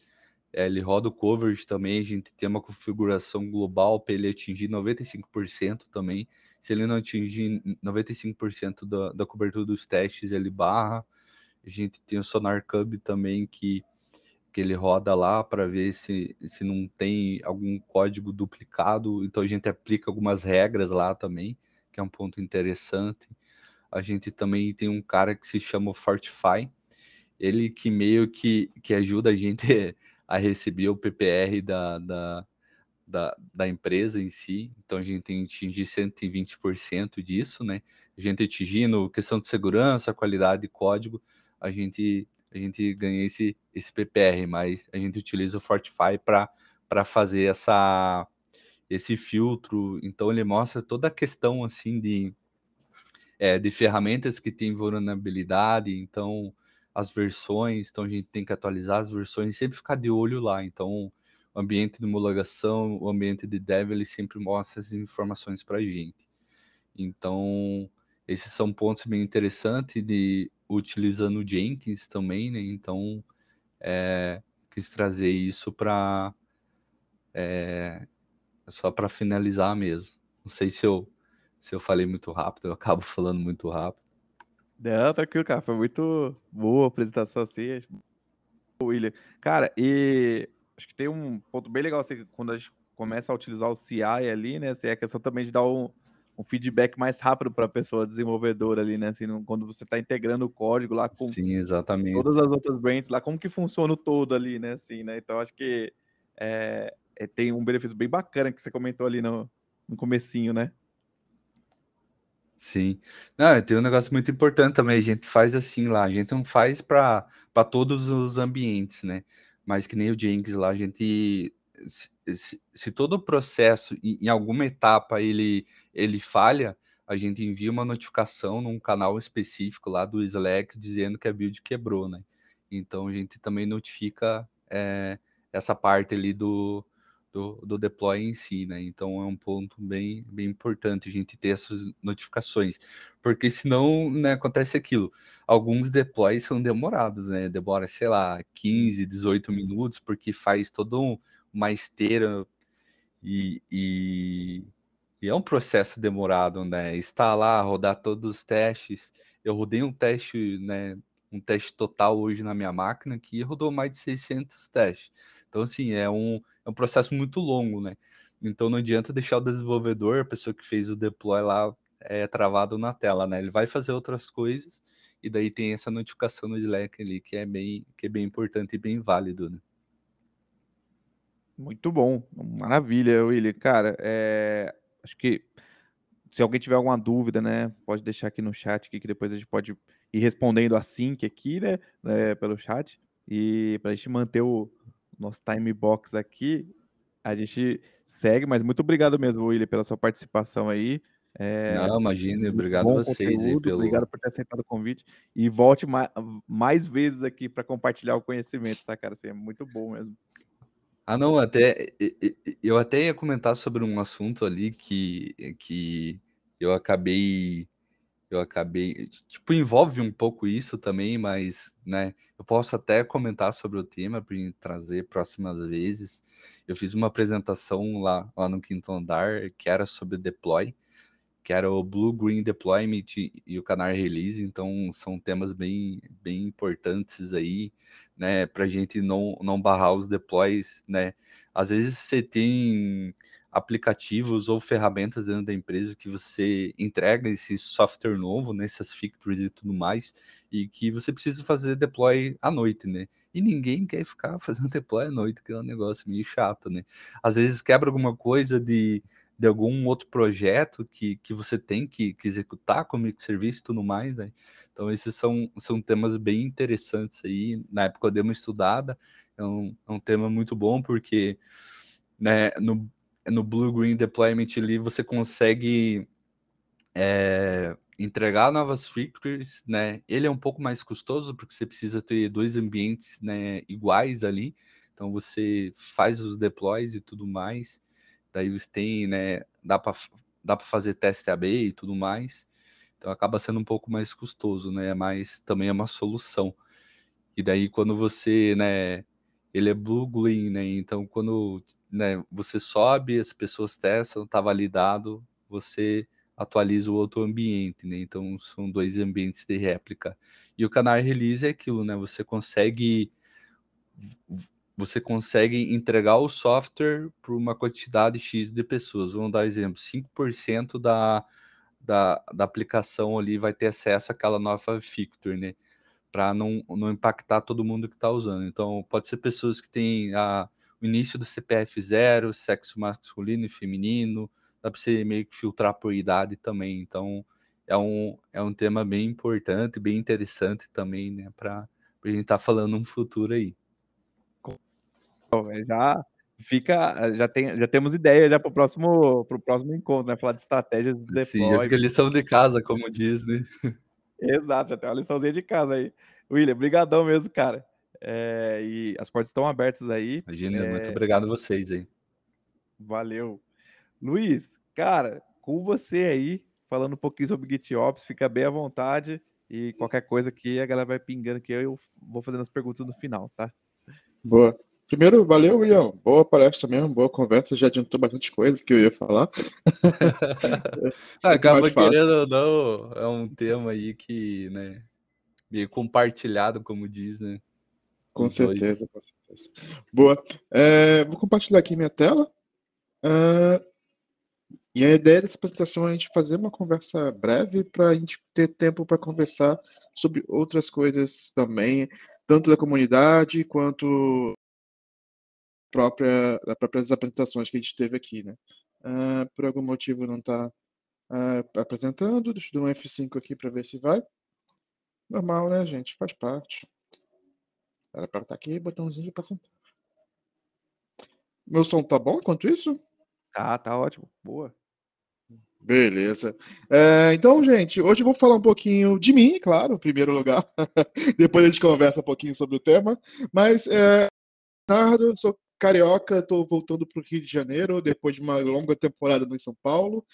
D: é, ele roda o coverage também, a gente tem uma configuração global para ele atingir 95% também, se ele não atingir 95% da, da cobertura dos testes, ele barra. A gente tem o Sonar Cub também que, que ele roda lá para ver se, se não tem algum código duplicado. Então a gente aplica algumas regras lá também, que é um ponto interessante. A gente também tem um cara que se chama Fortify, ele que meio que, que ajuda a gente *laughs* a receber o PPR da, da, da, da empresa em si, então a gente tem que atingir 120% disso, né? A gente atingindo questão de segurança, qualidade de código, a gente a gente ganha esse, esse PPR, mas a gente utiliza o Fortify para fazer essa esse filtro. Então ele mostra toda a questão assim de, é, de ferramentas que tem vulnerabilidade, então as versões, então a gente tem que atualizar as versões e sempre ficar de olho lá. Então o ambiente de homologação, o ambiente de dev, ele sempre mostra essas informações para a gente. Então esses são pontos bem interessantes de utilizando o Jenkins também, né? Então é, quis trazer isso para é, só para finalizar mesmo. Não sei se eu se eu falei muito rápido, eu acabo *laughs* falando muito rápido.
A: Não, tranquilo, cara. Foi muito boa a apresentação assim. William. Cara, e acho que tem um ponto bem legal assim, quando a gente começa a utilizar o CI ali, né? Assim, é a questão também de dar um, um feedback mais rápido para a pessoa desenvolvedora ali, né? Assim, quando você está integrando o código lá com
D: Sim, exatamente.
A: todas as outras brands lá, como que funciona o todo ali, né? Assim, né? Então acho que é, é, tem um benefício bem bacana que você comentou ali no, no comecinho, né?
D: Sim. Não, tem um negócio muito importante também. A gente faz assim lá, a gente não faz para todos os ambientes, né? Mas que nem o Jenkins lá, a gente. Se, se, todo o processo, em, em, alguma etapa, ele, ele falha, a gente envia uma notificação num canal específico lá do Slack dizendo que a build quebrou, né? Então a gente também notifica é, essa parte ali do, do, do deploy em si, né? Então é um ponto bem, bem importante a gente ter essas notificações, porque senão né, acontece aquilo. Alguns deploys são demorados, né? Demora, sei lá, 15, 18 minutos, porque faz todo um, uma esteira e, e, e, é um processo demorado, né? Instalar, rodar todos os testes. Eu rodei um teste, né? Um teste total hoje na minha máquina que rodou mais de 600 testes. Então, assim, é um, é um processo muito longo, né? Então não adianta deixar o desenvolvedor, a pessoa que fez o deploy lá, é, travado na tela, né? Ele vai fazer outras coisas e daí tem essa notificação no Slack ali que é bem, que é bem importante e bem válido, né?
A: Muito bom, maravilha, William. Cara, é... acho que se alguém tiver alguma dúvida, né, pode deixar aqui no chat aqui, que depois a gente pode ir respondendo assim que aqui, né, né pelo chat e para a gente manter o, nosso time box aqui, a gente segue, mas muito obrigado mesmo, William, pela sua participação aí.
D: É, Não, imagina, obrigado a vocês aí pelo.
A: Obrigado por ter aceitado o convite. E volte mais, mais vezes aqui para compartilhar o conhecimento, tá, cara? Assim, é muito bom mesmo.
D: Ah, não, até eu até ia comentar sobre um assunto ali que, que eu acabei eu acabei. Tipo, envolve um pouco isso também, mas, né, eu posso até comentar sobre o tema para trazer próximas vezes. Eu fiz uma apresentação lá, lá no quinto andar que era sobre deploy, que era o Blue Green Deployment e o Canary Release, então são temas bem, bem importantes aí, né, para a gente não, não barrar os deploys, né. Às vezes você tem aplicativos ou ferramentas dentro da empresa que você entrega esse software novo, né, essas features e tudo mais, e que você precisa fazer deploy à noite, né? E ninguém quer ficar *laughs* fazendo deploy à noite, que é um negócio meio chato, né? Às vezes quebra alguma coisa de, de algum outro projeto que, que você tem que, que executar como microserviço e tudo mais, né? Então esses são, são temas bem interessantes aí, na época eu dei uma estudada, é um, é um tema muito bom, porque né, no, no Blue Green Deployment ali você consegue é, entregar novas features, né? Ele é um pouco mais custoso porque você precisa ter dois ambientes né, iguais ali. Então você faz os deploys e tudo mais. Daí você tem, né? Dá para dá para fazer teste AB e tudo mais. Então acaba sendo um pouco mais custoso, né? Mas também é uma solução. E daí quando você, né? Ele é blue green, né? Então quando né, você sobe, as pessoas testam, está validado, você atualiza o outro ambiente, né? Então são dois ambientes de réplica. E o Canary Release é aquilo, né? Você consegue você consegue entregar o software para uma quantidade X de pessoas. Vamos dar exemplo, 5% da, da, da aplicação ali vai ter acesso àquela nova feature, né? Para não, não impactar todo mundo que está usando. Então, pode ser pessoas que têm a o início do CPF zero, sexo masculino e feminino, dá para você meio que filtrar por idade também. Então, é um, é um tema bem importante, bem interessante também, né, para a gente estar tá falando um futuro aí.
A: Já fica, já, tem, já temos ideia já para o próximo, pro próximo encontro, né? Falar de estratégias de deploy.
D: Sim, já fica lição de casa, como diz, né?
A: Exato, já tem uma liçãozinha de casa aí. William, brigadão mesmo, cara. É, e as portas estão abertas aí.
D: Imagina, é... muito obrigado a vocês aí.
A: Valeu. Luiz, cara, com você aí, falando um pouquinho sobre GitOps, fica bem à vontade. E qualquer coisa aqui, a galera vai pingando que eu vou fazendo as perguntas no final, tá?
B: Boa. Primeiro, valeu, William. Boa palestra mesmo, boa conversa. Já adiantou bastante coisa que eu ia falar. *laughs*
D: Acaba querendo ou não, é um tema aí que, né, meio compartilhado, como diz, né?
B: Com certeza, com certeza. Boa. É, vou compartilhar aqui minha tela. Uh, e a ideia dessa apresentação é a gente fazer uma conversa breve para a gente ter tempo para conversar sobre outras coisas também, tanto da comunidade quanto própria, das próprias apresentações que a gente teve aqui, né? Uh, por algum motivo não está uh, ah, apresentando, deixa eu dar um F5 aqui para ver se vai. Normal, né, gente? Faz parte. Era para estar aqui, botãozinho de apresentar. Meu som tá bom enquanto isso?
A: Tá, tá ótimo. Boa.
B: Beleza. É, então, gente, hoje eu vou falar um pouquinho de mim, claro, em primeiro lugar. *laughs* Depois a gente conversa um pouquinho sobre o tema. Mas, é, Ricardo, sou carioca, estou voltando para o Rio de Janeiro depois de uma longa temporada no São Paulo.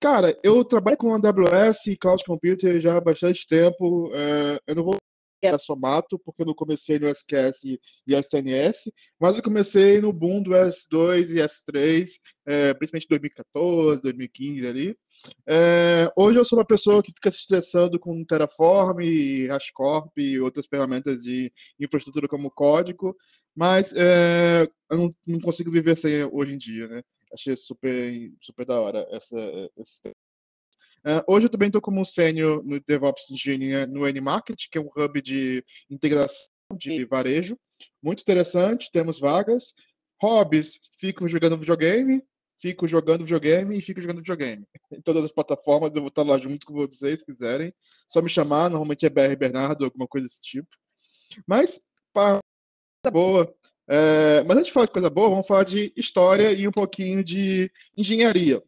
B: Cara, eu trabalho com AWS e Cloud Computer já há bastante tempo. É, eu não vou era Somato, porque eu não comecei no SQS e SNS, mas eu comecei no boom do S2 e S3, é, principalmente 2014, 2015 ali. É, hoje eu sou uma pessoa que fica se estressando com Terraform, HashiCorp e outras ferramentas de infraestrutura como código, mas é, eu não, não, consigo viver sem hoje em dia, né? Achei super, super da hora essa, esse Uh, hoje eu também estou como sênior no DevOps Engineer no N-Market, que é um hub de integração de varejo. Muito interessante, temos vagas. Hobbies, fico jogando videogame, fico jogando videogame e fico jogando videogame. *laughs* Em todas as plataformas eu vou estar lá junto com vocês, se quiserem. Só me chamar, normalmente é BR Bernardo, alguma coisa desse tipo. Mas, para boa. É, mas antes de falar de coisa boa, vamos falar de história e um pouquinho de engenharia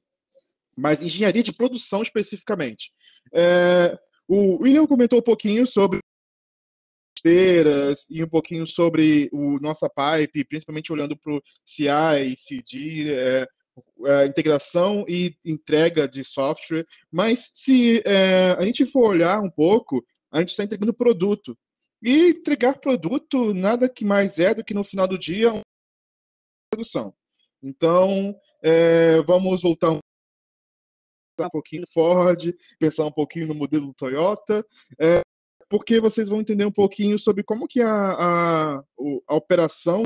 B: mas engenharia de produção especificamente. É, o William comentou um pouquinho sobre esteiras e um pouquinho sobre o nossa pipe, principalmente olhando para o CI, CD, é, é, integração e entrega de software. Mas se é, a gente for olhar um pouco, a gente está entregando produto. E entregar produto nada que mais é do que no final do dia uma produção. Então, é, vamos voltar um um pouquinho no Ford, pensar um pouquinho no modelo Toyota, é, porque vocês vão entender um pouquinho sobre como que a, a, a operação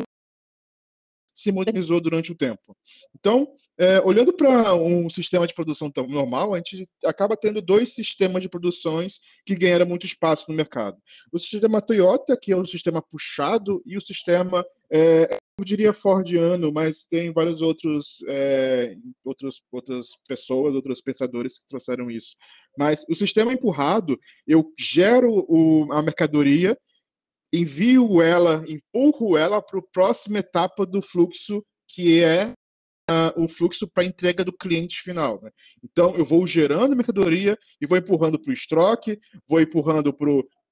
B: se modernizou durante o tempo. Então, é, olhando para um sistema de produção tão normal, a gente acaba tendo dois sistemas de produções que ganharam muito espaço no mercado. O sistema Toyota, que é o sistema puxado, e o sistema é, diria Fordiano, mas tem vários outros, é, outros, outras pessoas, outros pensadores que trouxeram isso. Mas o sistema empurrado, eu gero o, a mercadoria, envio ela, empurro ela para a próxima etapa do fluxo, que é uh, o fluxo para entrega do cliente final. Né? Então, eu vou gerando mercadoria e vou empurrando para o estoque, vou empurrando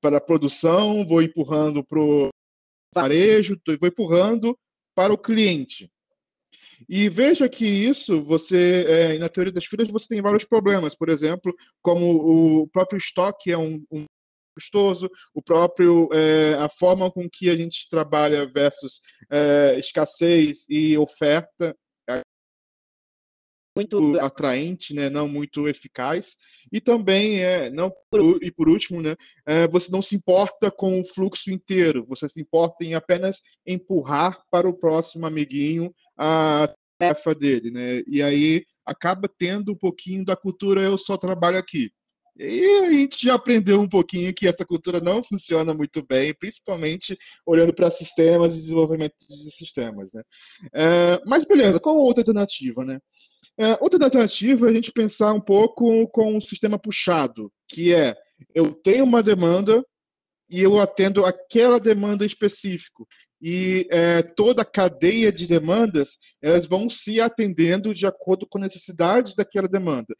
B: para a produção, vou empurrando para o varejo, vou empurrando para o cliente. E veja que isso, você, é, na teoria das filas, você tem vários problemas. Por exemplo, como o próprio estoque é um, um custoso, o próprio é, a forma com que a gente trabalha versus é, escassez e oferta muito atraente, né, não muito eficaz, e também é não e por último, né, é, você não se importa com o fluxo inteiro, você se importa em apenas empurrar para o próximo amiguinho a tarefa dele, né, e aí acaba tendo um pouquinho da cultura eu só trabalho aqui. E a gente já aprendeu um pouquinho que essa cultura não funciona muito bem, principalmente olhando para sistemas e desenvolvimento de sistemas. Né? É, mas beleza, qual a outra alternativa? Né? É, outra alternativa é a gente pensar um pouco com o sistema puxado, que é eu tenho uma demanda e eu atendo aquela demanda específica. e é, toda a cadeia de demandas elas vão se atendendo de acordo com a necessidade daquela demanda.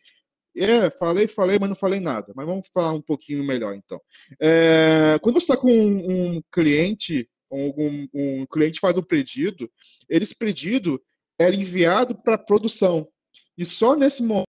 B: É, falei, falei, mas não falei nada. Mas vamos falar um pouquinho melhor, então. É, quando você está com um, um cliente, um, um, cliente faz um pedido, esse pedido é enviado para produção. E só nesse momento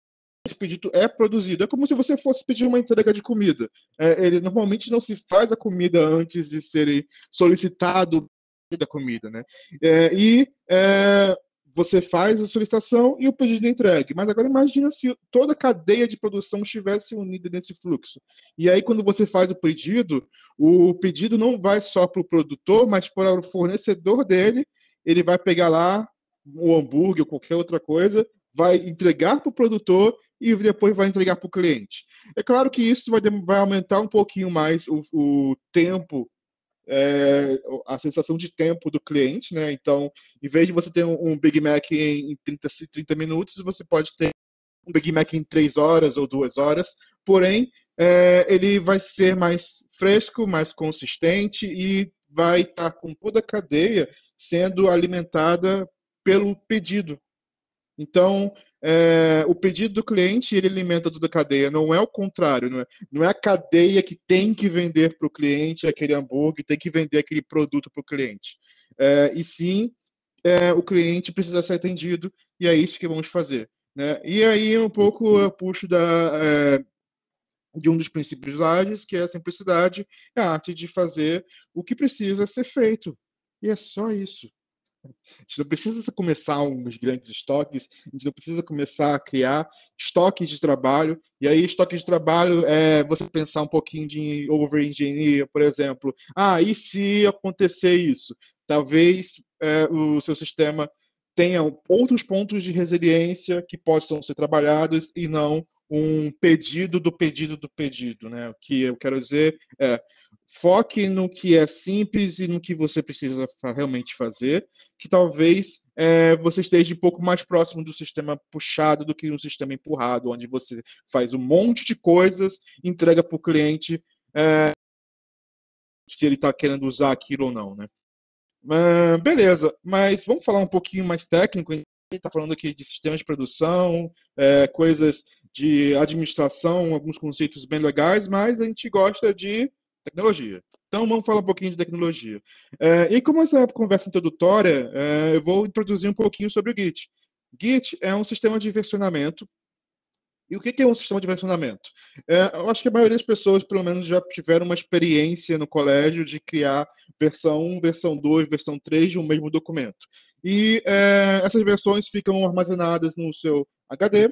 B: esse pedido é produzido. É como se você fosse pedir uma entrega de comida. É, ele normalmente não se faz a comida antes de ser solicitado da comida, né? É, e é, você faz a solicitação e o pedido é entregue. Mas agora imagina se toda a cadeia de produção estivesse unida nesse fluxo. E aí, quando você faz o pedido, o pedido não vai só para o produtor, mas para o fornecedor dele. Ele vai pegar lá o hambúrguer ou qualquer outra coisa, vai entregar para o produtor e depois vai entregar para o cliente. É claro que isso vai, vai aumentar um pouquinho mais o, o tempo é, a sensação de tempo do cliente, né? Então, em vez de você ter um, um Big Mac em 30, 30 minutos, você pode ter um Big Mac em 3 horas ou 2 horas, porém, é, ele vai ser mais fresco, mais consistente e vai estar com toda a cadeia sendo alimentada pelo pedido. Então, é, o pedido do cliente ele alimenta toda a cadeia, não é o contrário, não é, não é a cadeia que tem que vender para o cliente aquele hambúrguer, tem que vender aquele produto para o cliente. É, e sim, é, o cliente precisa ser atendido e é isso que vamos fazer. Né? E aí, um pouco, eu puxo da, é, de um dos princípios ágeis, que é a simplicidade, é a arte de fazer o que precisa ser feito. E é só isso. A gente não precisa começar uns grandes estoques, a gente não precisa começar a criar estoques de trabalho. E aí, estoque de trabalho é você pensar um pouquinho de over-engineer, por exemplo. Ah, e se acontecer isso? Talvez é, o seu sistema tenha outros pontos de resiliência que possam ser trabalhados e não um pedido do pedido do pedido, né? O que eu quero dizer é foque no que é simples e no que você precisa realmente fazer, que talvez é, você esteja um pouco mais próximo do sistema puxado do que um sistema empurrado, onde você faz um monte de coisas, entrega para o cliente é, se ele está querendo usar aquilo ou não, né? Beleza, mas vamos falar um pouquinho mais técnico. A gente está falando aqui de sistemas de produção, é, coisas de administração, alguns conceitos bem legais, mas a gente gosta de tecnologia. Então, vamos falar um pouquinho de tecnologia. É, e como essa conversa introdutória, é, eu vou introduzir um pouquinho sobre o Git. Git é um sistema de versionamento. E o que é um sistema de versionamento? É, eu acho que a maioria das pessoas, pelo menos, já tiveram uma experiência no colégio de criar versão 1, versão 2, versão 3 de um mesmo documento. E é, essas versões ficam armazenadas no seu HD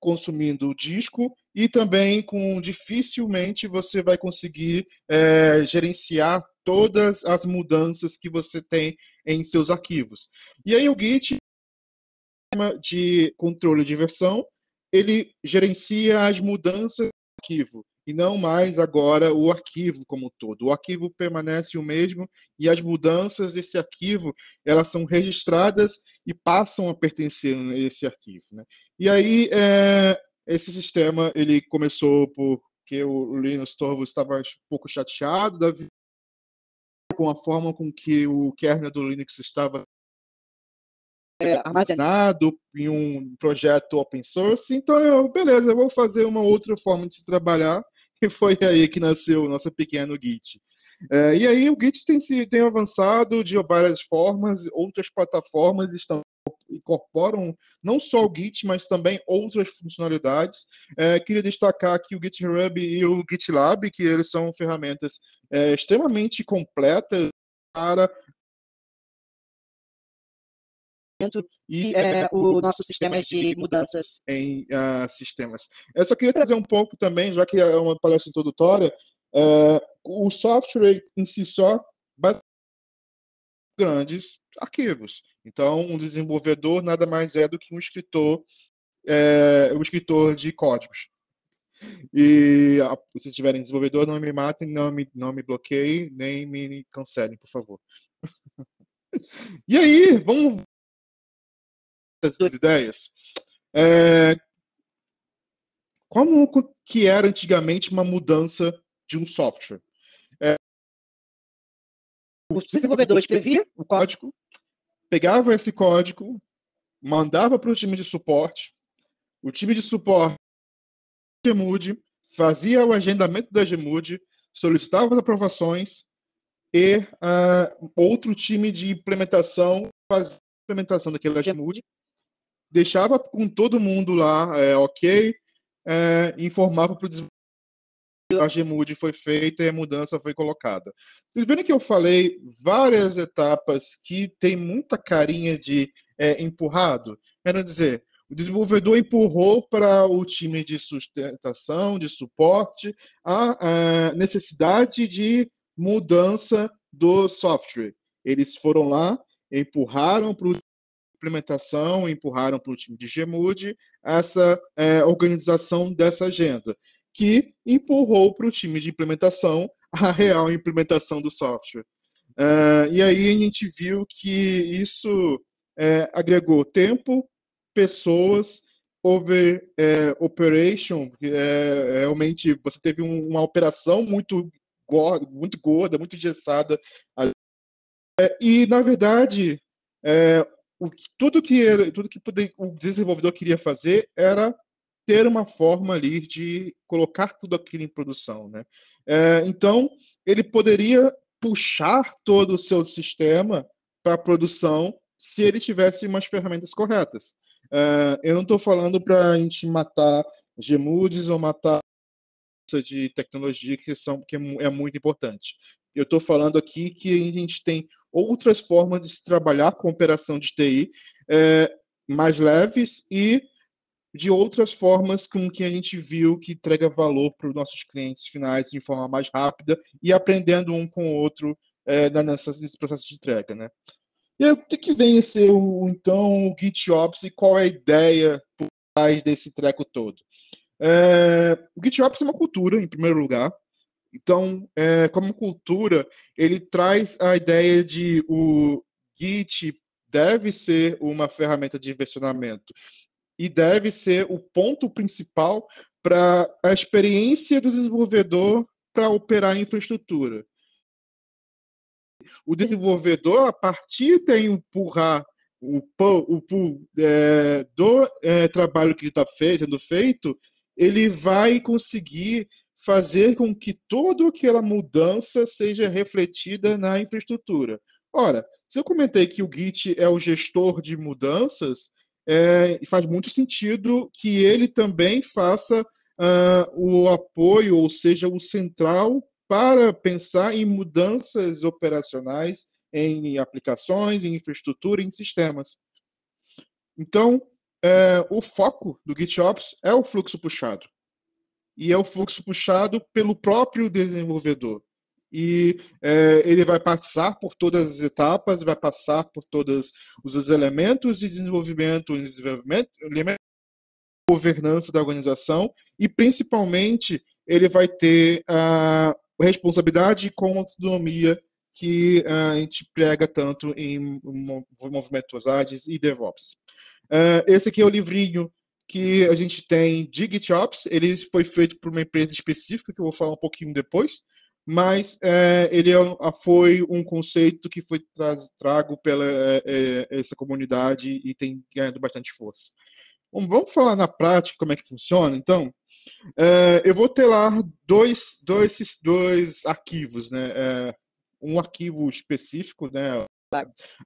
B: consumindo o disco e também com dificilmente você vai conseguir é, gerenciar todas as mudanças que você tem em seus arquivos. E aí o Git de controle de versão, ele gerencia as mudanças do arquivo e não mais agora o arquivo como um todo. O arquivo permanece o mesmo e as mudanças desse arquivo elas são registradas e passam a pertencer a esse arquivo. Né? E aí é, esse sistema ele começou porque o Linus Torvalds estava um pouco chateado da com a forma com que o kernel do Linux estava é, armazenado em um projeto open source. Então, eu, beleza, eu vou fazer uma outra forma de se trabalhar e foi aí que nasceu o nosso pequeno Git. É, e aí o Git tem, se, tem avançado de várias formas, outras plataformas estão incorporam não só o Git, mas também outras funcionalidades. É, queria destacar aqui o GitHub e o GitLab, que eles são ferramentas é, extremamente completas para
E: e é, o nosso sistema de mudanças
B: em uh, sistemas. Eu só queria trazer um pouco também, já que é uma palestra introdutória, uh, o software em si só grandes arquivos. Então, um desenvolvedor nada mais é do que um escritor, é, um escritor de códigos. E se tiverem desenvolvedor, não me matem, não me, não me bloqueiem, nem me cancelem, por favor. *laughs* e aí, vamos essas ideias. É, como que era antigamente uma mudança de um software?
E: O desenvolvedor escrevia
B: o código, pegava esse código, mandava para o time de suporte, o time de suporte Gmood, fazia o agendamento da Gmood, solicitava as aprovações e uh, outro time de implementação fazia a implementação daquele Gmood, deixava com todo mundo lá, é, ok, é, informava para o desenvolvedor a Gmood foi feita e a mudança foi colocada. Vocês viram que eu falei várias etapas que tem muita carinha de é, empurrado? Quero dizer, o desenvolvedor empurrou para o time de sustentação, de suporte, a, a necessidade de mudança do software. Eles foram lá, empurraram para o implementação, empurraram para o time de Gmood essa é, organização dessa agenda que empurrou para o time de implementação a real implementação do software. Uh, e aí a gente viu que isso é, agregou tempo, pessoas, over é, operation, é, realmente você teve um, uma operação muito gorda, muito gorda, muito engessada. E na verdade, o, tudo que tudo que o desenvolvedor queria fazer era ter uma forma ali de colocar tudo aquilo em produção, né? É, então, ele poderia puxar todo o seu sistema para produção se ele tivesse umas ferramentas corretas. É, eu não estou falando para a gente matar gemudes ou matar de tecnologia que são que é, é muito importante. Eu estou falando aqui que a gente tem outras formas de se trabalhar com operação de TI é, mais leves e de outras formas com que a gente viu que entrega valor para os nossos clientes finais de forma mais rápida e aprendendo um com o outro é, nesse processo de entrega, né? E aí, o que, vem a ser o, então o GitOps e qual é a ideia por trás desse treco todo? É, o GitOps é uma cultura, em primeiro lugar. Então, é, como cultura, ele traz a ideia de o Git deve ser uma ferramenta de versionamento e deve ser o ponto principal para a experiência do desenvolvedor para operar a infraestrutura. O desenvolvedor, a partir de empurrar o, o, o é, do é, trabalho que está sendo feito, ele vai conseguir fazer com que toda aquela mudança seja refletida na infraestrutura. Ora, se eu comentei que o Git é o gestor de mudanças, é, e faz muito sentido que ele também faça uh, o apoio, ou seja, o central para pensar em mudanças operacionais em aplicações, em infraestrutura, em sistemas. Então, é, o foco do GitOps é o fluxo puxado. E é o fluxo puxado pelo próprio desenvolvedor e é, ele vai passar por todas as etapas, vai passar por todos os elementos de desenvolvimento, desenvolvimento governança da organização e principalmente ele vai ter a responsabilidade com autonomia que a gente prega tanto em movimentos ágeis e DevOps. Uh, esse aqui é o livrinho que a gente tem de GitOps, ele foi feito por uma empresa específica, que eu vou falar um pouquinho depois, mas é, ele é, foi um conceito que foi tra trago pela é, é, essa comunidade e tem ganhado bastante força. Bom, vamos falar na prática como é que funciona, então. É, eu vou ter lá dois, dois, dois arquivos, né? É, um arquivo específico, né?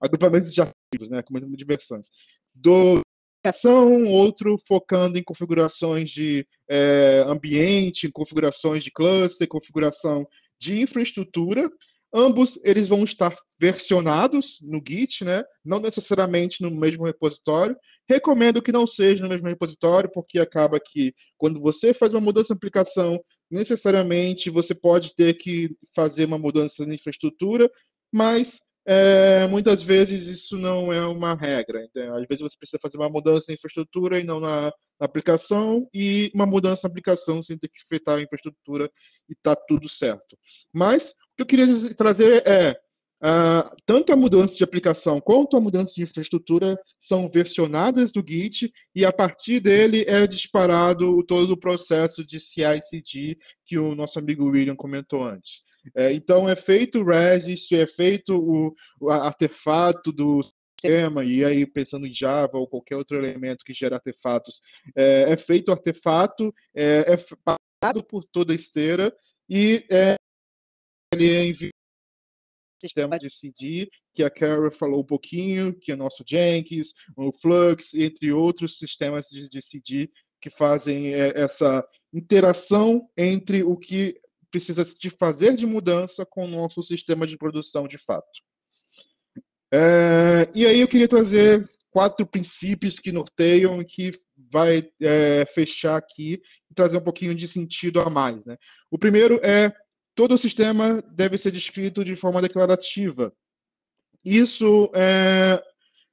B: Agrupamento de arquivos, né? Com de versões. Do aplicação, outro focando em configurações de é, ambiente, configurações de cluster, configuração de infraestrutura. Ambos eles vão estar versionados no Git, né? não necessariamente no mesmo repositório. Recomendo que não seja no mesmo repositório, porque acaba que quando você faz uma mudança na aplicação, necessariamente você pode ter que fazer uma mudança na infraestrutura, mas é, muitas vezes isso não é uma regra. Então, às vezes você precisa fazer uma mudança na infraestrutura e não na, na aplicação, e uma mudança na aplicação sem ter que afetar a infraestrutura e está tudo certo. Mas o que eu queria trazer é uh, tanto a mudança de aplicação quanto a mudança de infraestrutura são versionadas do Git e a partir dele é disparado todo o processo de CI/CD que o nosso amigo William comentou antes. É, então é feito o registry, é feito o, o artefato do sistema, e aí pensando em Java ou qualquer outro elemento que gera artefatos, é, é feito o artefato, é, é passado por toda a esteira e é, ele é enviado sistema de CD, que a Carol falou um pouquinho, que é nosso Jenkins, o Flux, entre outros sistemas de, de CD que fazem é, essa interação entre o que precisa de fazer de mudança com o nosso sistema de produção de fato. É, e aí eu queria trazer quatro princípios que norteiam e que vai é, fechar aqui e trazer um pouquinho de sentido a mais. Né? O primeiro é todo o sistema deve ser descrito de forma declarativa. Isso é,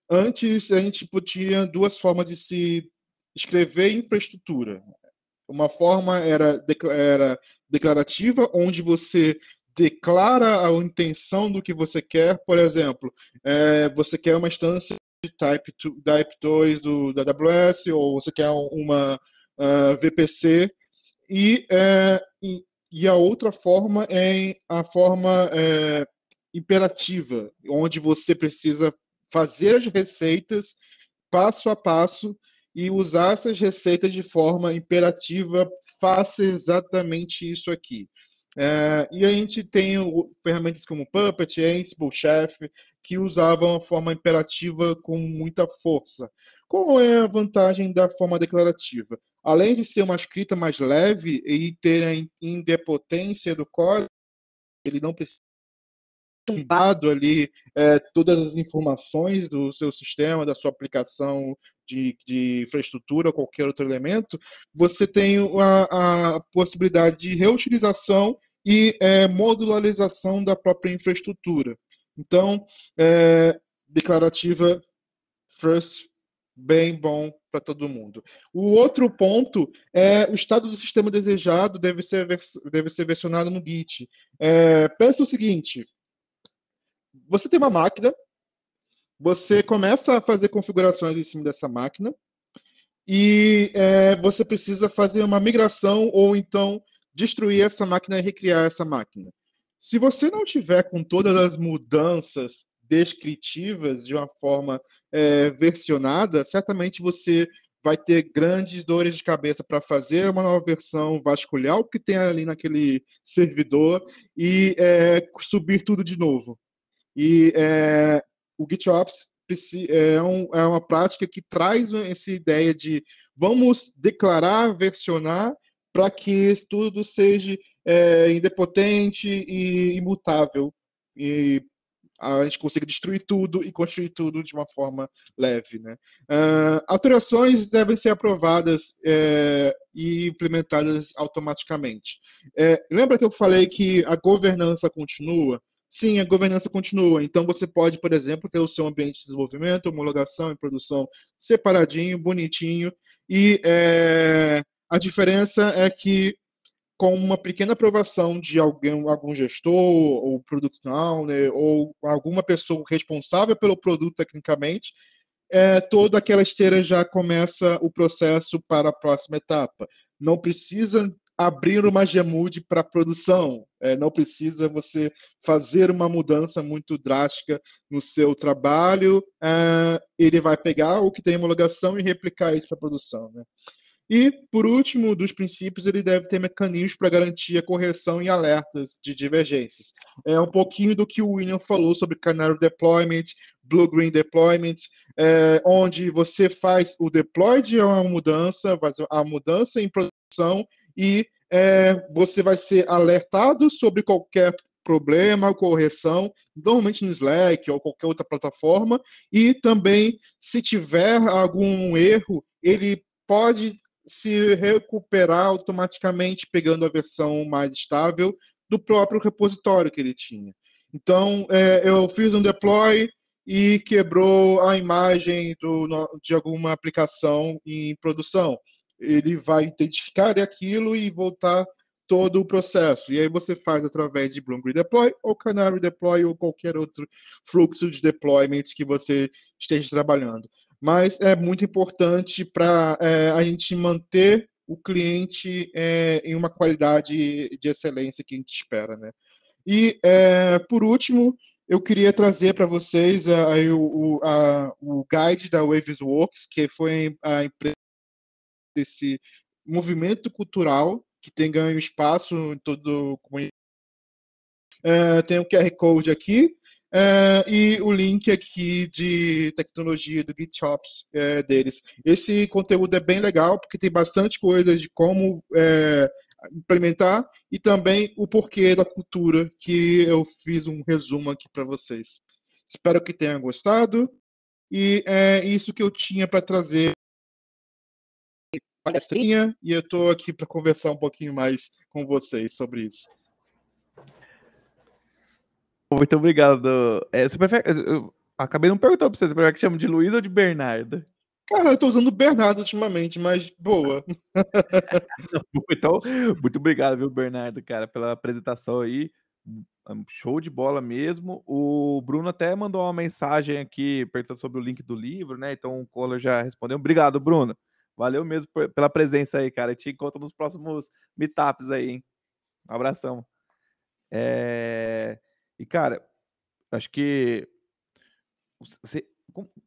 B: antes a gente tinha duas formas de se escrever infraestrutura. Uma forma era, era declarativa, onde você declara a intenção do que você quer. Por exemplo, é, você quer uma instância de type, type 2 do, da AWS, ou você quer uma uh, VPC, e, é, e, e, a outra forma é a forma é, imperativa, onde você precisa fazer as receitas passo a passo e usar essas receitas de forma imperativa, faça exatamente isso aqui. É, e a gente tem ferramentas como Puppet, Ansible, Chef, que usavam a forma imperativa com muita força. Qual é a vantagem da forma declarativa? Além de ser uma escrita mais leve e ter a indepotência do código, ele não precisa tombado ali é, todas as informações do seu sistema, da sua aplicação de, de infraestrutura ou qualquer outro elemento, você tem a, a possibilidade de reutilização e é, modularização da própria infraestrutura. Então, é, declarativa first, bem bom para todo mundo. O outro ponto é o estado do sistema desejado deve ser, deve ser versionado no Git. É, pensa o seguinte, você tem uma máquina, você começa a fazer configurações em cima dessa máquina e é, você precisa fazer uma migração ou então destruir essa máquina e recriar essa máquina. Se você não tiver com todas as mudanças descritivas de uma forma é, versionada, certamente você vai ter grandes dores de cabeça para fazer uma nova versão, vasculhar o que tem ali naquele servidor e é, subir tudo de novo. E é, o GitOps é, um, é, uma prática que traz essa ideia de vamos declarar, versionar, para que tudo seja é, indepotente e imutável. E a gente consiga destruir tudo e construir tudo de uma forma leve. Né? Uh, alterações devem ser aprovadas é, e implementadas automaticamente. É, lembra que eu falei que a governança continua? Sim, a governança continua. Então, você pode, por exemplo, ter o seu ambiente de desenvolvimento, homologação e produção separadinho, bonitinho. E é, a diferença é que, com uma pequena aprovação de alguém, algum gestor, ou produto owner, ou alguma pessoa responsável pelo produto tecnicamente, é, toda aquela esteira já começa o processo para a próxima etapa. Não precisa abrir uma Gemude para produção. É, não precisa você fazer uma mudança muito drástica no seu trabalho. É, ele vai pegar o que tem homologação e replicar isso para produção. Né? E, por último, dos princípios, ele deve ter mecanismos para garantir a correção e alertas de divergências. É um pouquinho do que o William falou sobre Canary Deployment, Blue-Green Deployment, é, onde você faz o deploy de uma mudança, a mudança em produção e é, você vai ser alertado sobre qualquer problema, correção, normalmente no Slack ou qualquer outra plataforma, e também, se tiver algum erro, ele pode se recuperar automaticamente pegando a versão mais estável do próprio repositório que ele tinha. Então, é, eu fiz um deploy e quebrou a imagem do, de alguma aplicação em produção ele vai identificar aquilo e voltar todo o processo. E aí você faz através de Bloom Deploy ou Canary Deploy ou qualquer outro fluxo de deployment que você esteja trabalhando. Mas é muito importante para é, a gente manter o cliente é, em uma qualidade de excelência que a gente espera, né? E, é, por último, eu queria trazer para vocês a, o, a, o guide da Wavesworks, que foi a empresa desse movimento cultural que tem ganho espaço em todo o. É, tem o QR Code aqui, Uh, e o link aqui de tecnologia do GitOps é, deles. Esse conteúdo é bem legal, porque tem bastante coisa de como é, implementar e também o porquê da cultura, que eu fiz um resumo aqui para vocês. Espero que tenham gostado, e é isso que eu tinha para trazer palestrinha, e eu estou aqui para conversar um pouquinho mais com vocês sobre isso.
A: Muito obrigado. É, você prefere... Eu acabei não perguntando pra você, você prefere que chame de Luiz ou de Bernardo?
B: Cara, eu tô usando Bernardo ultimamente, mas boa. *laughs*
A: então, muito obrigado, viu, Bernardo, cara, pela apresentação aí. Show de bola mesmo. O Bruno até mandou uma mensagem aqui perguntando sobre o link do livro, né? Então o Collor já respondeu. Obrigado, Bruno. Valeu mesmo pela presença aí, cara. Te encontro nos próximos meetups aí, hein? Um abração. É... E, cara, acho que você,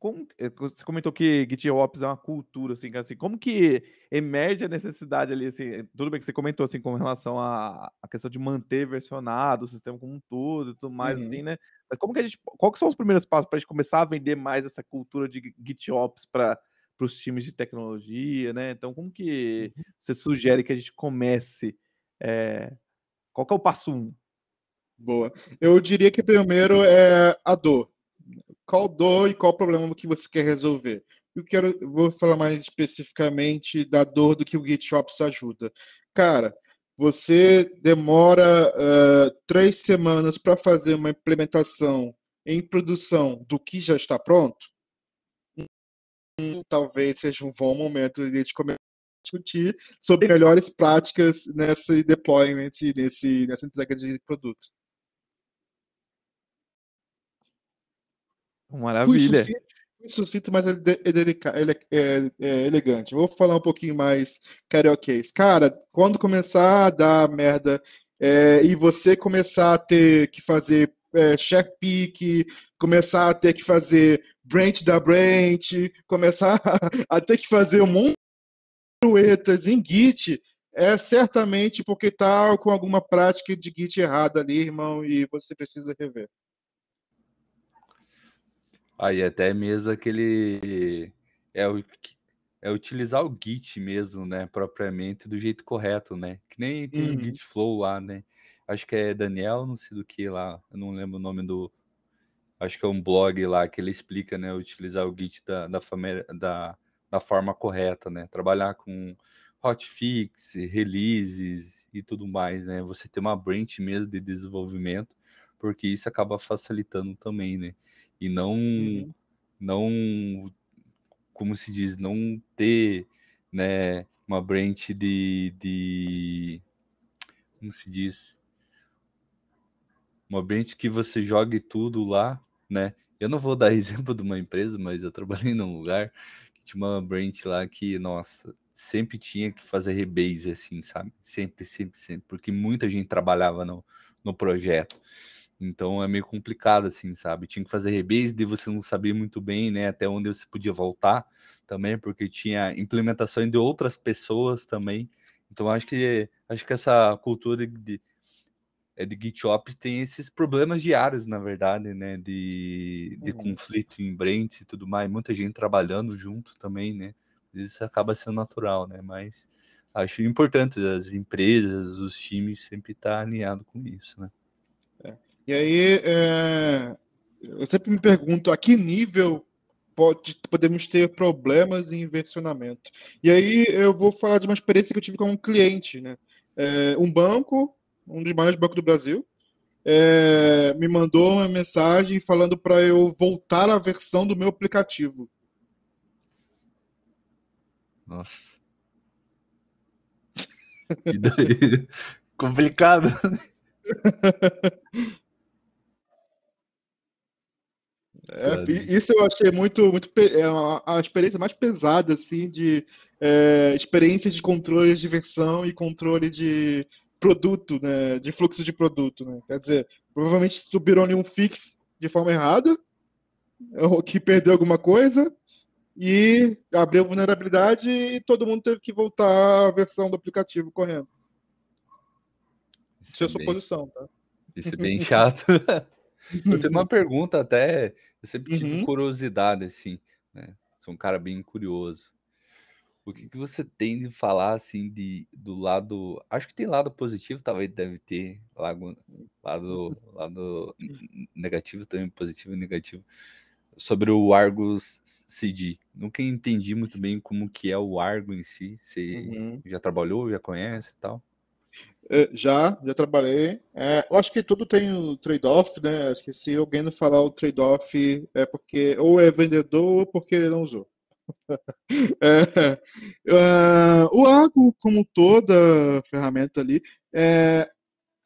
A: como, eh, você comentou que GitOps é uma cultura, assim, assim, como que emerge a necessidade ali, assim, tudo bem que você comentou, assim, com relação à, à questão de manter versionado o sistema como um todo e tudo mais, assim, uhum. assim, né? Mas como que a gente, qual que são os primeiros passos para a gente começar a vender mais essa cultura de GitOps para os times de tecnologia, né? Então, como que uhum. você sugere que a gente comece? É, qual que é o passo um?
B: Boa. Eu diria que primeiro é a dor. Qual dor e qual problema que você quer resolver? Eu quero, vou falar mais especificamente da dor do que o GitOps ajuda. Cara, você demora uh, três semanas para fazer uma implementação em produção do que já está pronto? Talvez seja um bom momento de a gente começar a discutir sobre melhores práticas nesse deployment, nesse, nessa entrega de produto.
A: Maravilha.
B: Fui sucinto, mas ele, é, ele é, é, elegante. Vou falar um pouquinho mais carioquês. Cara, quando começar a dar merda é, e você começar a ter que fazer é, chef pick, começar a ter que fazer branch da branch, começar a, *laughs* a ter que fazer um monte de ruetas em Git, é certamente porque tá com alguma prática de Git errada ali, irmão, e você precisa rever.
D: Aí até mesmo aquele é o é utilizar o Git mesmo, né, propriamente do jeito correto, né? Que nem tem uhum. o Git Flow lá, né? Acho que é Daniel, não sei do que lá, eu não lembro o nome do acho que é um blog lá que ele explica, né, utilizar o Git da, da, família, da, da forma correta, né? Trabalhar com hotfix, releases e tudo mais, né? Você ter uma branch mesmo de desenvolvimento, porque isso acaba facilitando também, né? E não uhum. não como se diz não ter né uma branch de, de como se diz? Uma branch que você jogue tudo lá né? Eu não vou *laughs* dar exemplo de uma empresa mas eu trabalhei num lugar que tinha uma branch lá que nossa sempre tinha que fazer rebase assim sabe? Sempre sempre sempre porque muita gente trabalhava no, no projeto então é meio complicado, assim, sabe? Tinha que fazer rebase, e você não sabia muito bem, né, até onde você podia voltar também, porque tinha implementação de outras pessoas também. Então acho que acho que essa cultura de, é de GitOps tem esses problemas diários, na verdade, né? De, de uhum. conflito em Brent e tudo mais, muita gente trabalhando junto também, né? Isso acaba sendo natural, né? Mas acho importante as empresas, os times sempre estar tá alinhado com isso, né?
B: E aí, é, eu sempre me pergunto a que nível pode, podemos ter problemas em versionamento. E aí eu vou falar de uma experiência que eu tive com um cliente, né? É, um banco, um dos maiores bancos do Brasil, é, me mandou uma mensagem falando para eu voltar à versão do meu aplicativo.
D: Nossa. *laughs* Que, doideira, Complicado. *laughs*
B: É, isso eu achei muito, muito é uma, a experiência mais pesada assim de é, experiência de controle de versão e controle de produto, né, de fluxo de produto, né? Quer dizer, provavelmente subiram ali um fix de forma errada, ou que perdeu alguma coisa e abriu vulnerabilidade e todo mundo teve que voltar à versão do aplicativo correndo. Isso, Isso é, é suposição, tá?
D: Isso é bem chato. *laughs* Eu tenho uma pergunta até, eu sempre tive uhum. curiosidade, assim, né? Sou um cara bem curioso. O que, que você tem de falar, assim, de, do lado... Acho que tem lado positivo, talvez deve ter lado, lado, negativo também, positivo e negativo, sobre o Argus CD. Nunca entendi muito bem como que é o Argo em si. Você uhum. já trabalhou, já conhece e tal?
B: É, já, já trabalhei. É, eu acho que tudo tem um trade-off, né? Acho que se alguém não falar o trade-off é porque ou é vendedor ou porque ele não usou. *laughs* é, uh, o Argo, como toda ferramenta ali, é,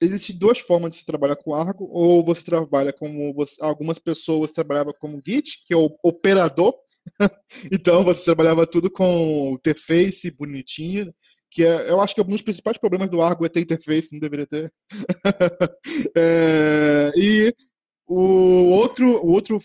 B: existem duas formas de se trabalhar com Argo, ou você trabalha como você, algumas pessoas trabalhavam como Git, que é o operador. *laughs* então você trabalhava tudo com o interface bonitinho, que é, eu acho que um dos principais problemas do Argo é ter interface, não deveria ter. *laughs* é, e o outro, o outro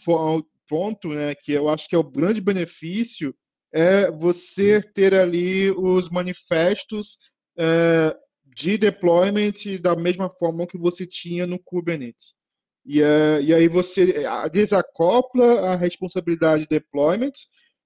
B: ponto, né, que eu acho que é o grande benefício, é você ter ali os manifestos é, de deployment da mesma forma que você tinha no Kubernetes. E, é, e aí você desacopla a responsabilidade de deployment,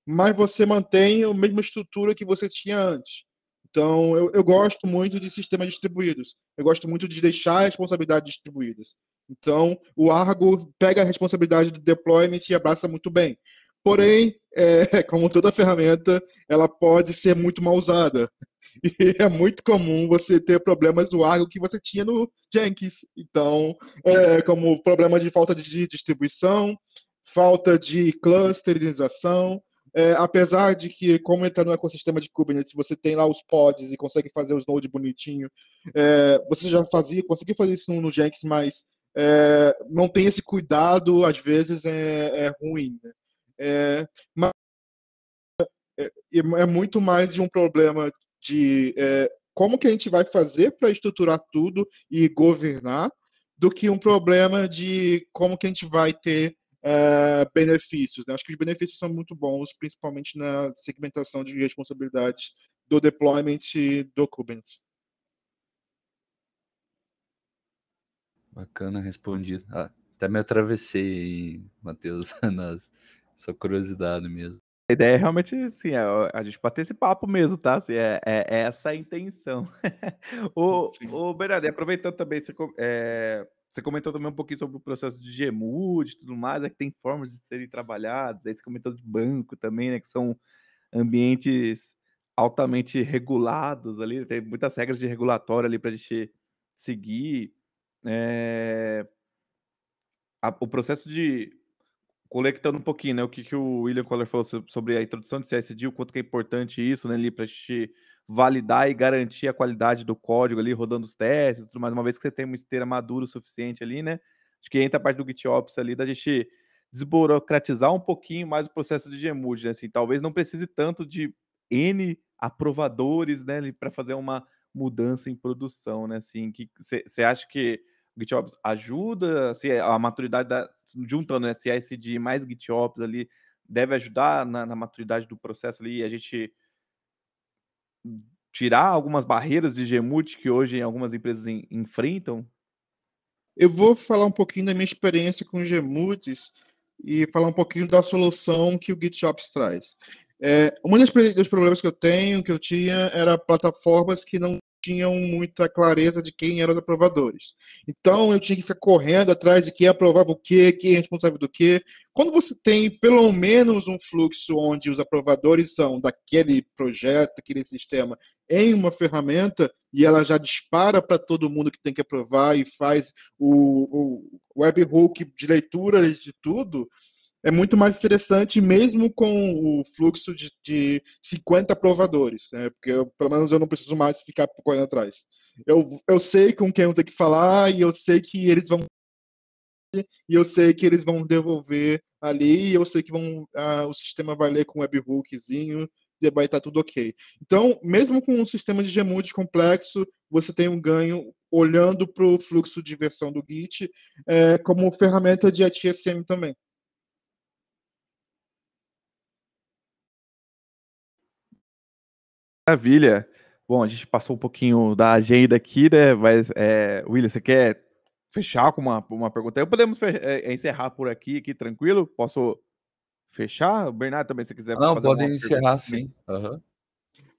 B: mas você mantém a mesma estrutura que você tinha antes. Então, eu, eu gosto muito de sistemas distribuídos. Eu gosto muito de deixar responsabilidades distribuídas. Então, o Argo pega a responsabilidade do deployment e abraça muito bem. Porém, *laughs* é, como toda ferramenta, ela pode ser muito mal usada. *laughs* E é muito comum você ter problemas do Argo que você tinha no Jenkins. Então, é, como problema de falta de distribuição, falta de clusterização, é, apesar de que, como ele está no ecossistema de Kubernetes, você tem lá os pods e consegue fazer os nodes bonitinho, é, você já fazia, conseguia fazer isso no, no Jenkins, mas é, não tem esse cuidado, às vezes é, é ruim. Né? É, mas é, é, muito mais de um problema de como que a gente vai fazer para estruturar tudo e governar, do que um problema de como que a gente vai ter é, benefícios. Né? Acho que os benefícios são muito bons, principalmente na segmentação de responsabilidade do deployment do Kubernetes.
D: Bacana, respondido. Ah, até me atravessei, Matheus, *laughs* na sua curiosidade mesmo.
A: A ideia é realmente, assim, a, é, a gente bater esse papo mesmo, tá? Assim, é, é, é essa a intenção. *laughs* o, o Bernardo, aproveitando também, você, é, você comentou também um pouquinho sobre o processo de Gemood e tudo mais, é que tem formas de serem trabalhadas, aí você comentou de banco também, né, que são ambientes altamente regulados ali, tem muitas regras de regulatório ali para a gente seguir. É... A, o processo de coletando um pouquinho, né, o que, que o William Coller falou sobre a introdução de CSD, o quanto que é importante isso, né, ali para a gente validar e garantir a qualidade do código ali, rodando os testes, tudo mais, uma vez que você tem uma esteira madura o suficiente ali, né? Acho que entra a parte do GitOps ali, da gente desburocratizar um pouquinho mais o processo de Gmood, né? Assim, talvez não precise tanto de N aprovadores, né, para fazer uma mudança em produção, né? Assim, que você acha que o GitOps ajuda, assim, a maturidade da, juntando né, CI/CD mais GitOps ali deve ajudar na, na maturidade do processo ali, a gente tirar algumas barreiras de Gemut que hoje algumas empresas em, enfrentam?
B: Eu vou falar um pouquinho da minha experiência com Gemutes e falar um pouquinho da solução que o GitOps traz. É, um dos problemas que eu tenho, que eu tinha, era plataformas que não tinham muita clareza de quem eram os aprovadores. Então eu tinha que ficar correndo atrás de quem aprovava o quê, quem é responsável do quê. Quando você tem pelo menos um fluxo onde os aprovadores são daquele projeto, daquele sistema, em uma ferramenta e ela já dispara para todo mundo que tem que aprovar e faz o, o webhook de leitura de tudo, é muito mais interessante, mesmo com o fluxo de, de 50 aprovadores, né? porque eu, pelo menos eu não preciso mais ficar correndo atrás. eu, eu sei com quem eu tenho que falar e eu sei que eles vão e eu sei que eles vão devolver ali, e eu sei que vão, ah, o sistema vai ler com webhookzinho, e vai estar tudo ok. Então, mesmo com um sistema de Gmood complexo, você tem um ganho olhando para o fluxo de versão do Git é, como ferramenta de ATSM também.
A: Maravilha. Bom, a gente passou um pouquinho da agenda aqui, né? Mas, é, William, você quer fechar com uma, uma pergunta? Eu podemos é, encerrar por aqui, aqui, tranquilo? Posso fechar? O Bernardo também, se quiser.
D: Não, pode encerrar sim. Uhum.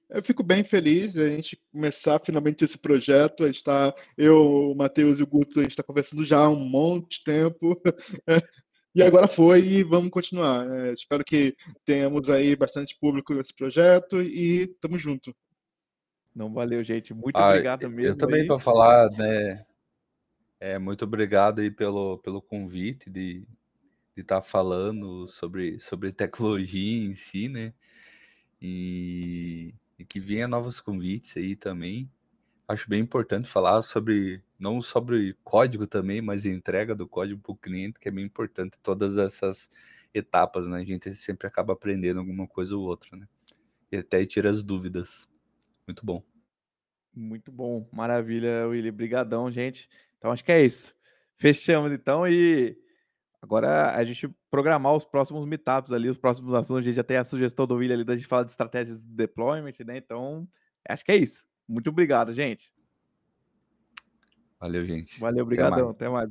B: Eu fico bem feliz a gente começar finalmente esse projeto. A gente tá, eu, o Matheus e o Guto, a gente está conversando já há um monte de tempo. *laughs* e agora foi e vamos continuar. É, espero que tenhamos aí bastante público nesse projeto e tamo junto.
A: Não valeu, gente. Muito ah, obrigado mesmo.
D: Eu também para falar, né? É, muito obrigado aí pelo, pelo convite de estar tá falando sobre, sobre tecnologia em si, né? E, e que venha novos convites aí também. Acho bem importante falar sobre, não sobre código também, mas entrega do código para o cliente, que é bem importante todas essas etapas, né? A gente sempre acaba aprendendo alguma coisa ou outra, né? E até tira as dúvidas. Muito bom.
A: Muito bom. Maravilha, Willy. Brigadão, gente. Então acho que é isso. Fechamos então e agora a gente programar os próximos meetups ali, os próximos assuntos. A gente já tem a sugestão do William ali da gente falar de estratégias de deployment, né? Então, acho que é isso. Muito obrigado, gente.
D: Valeu, gente.
A: Valeu, obrigadão. Até mais. Até mais.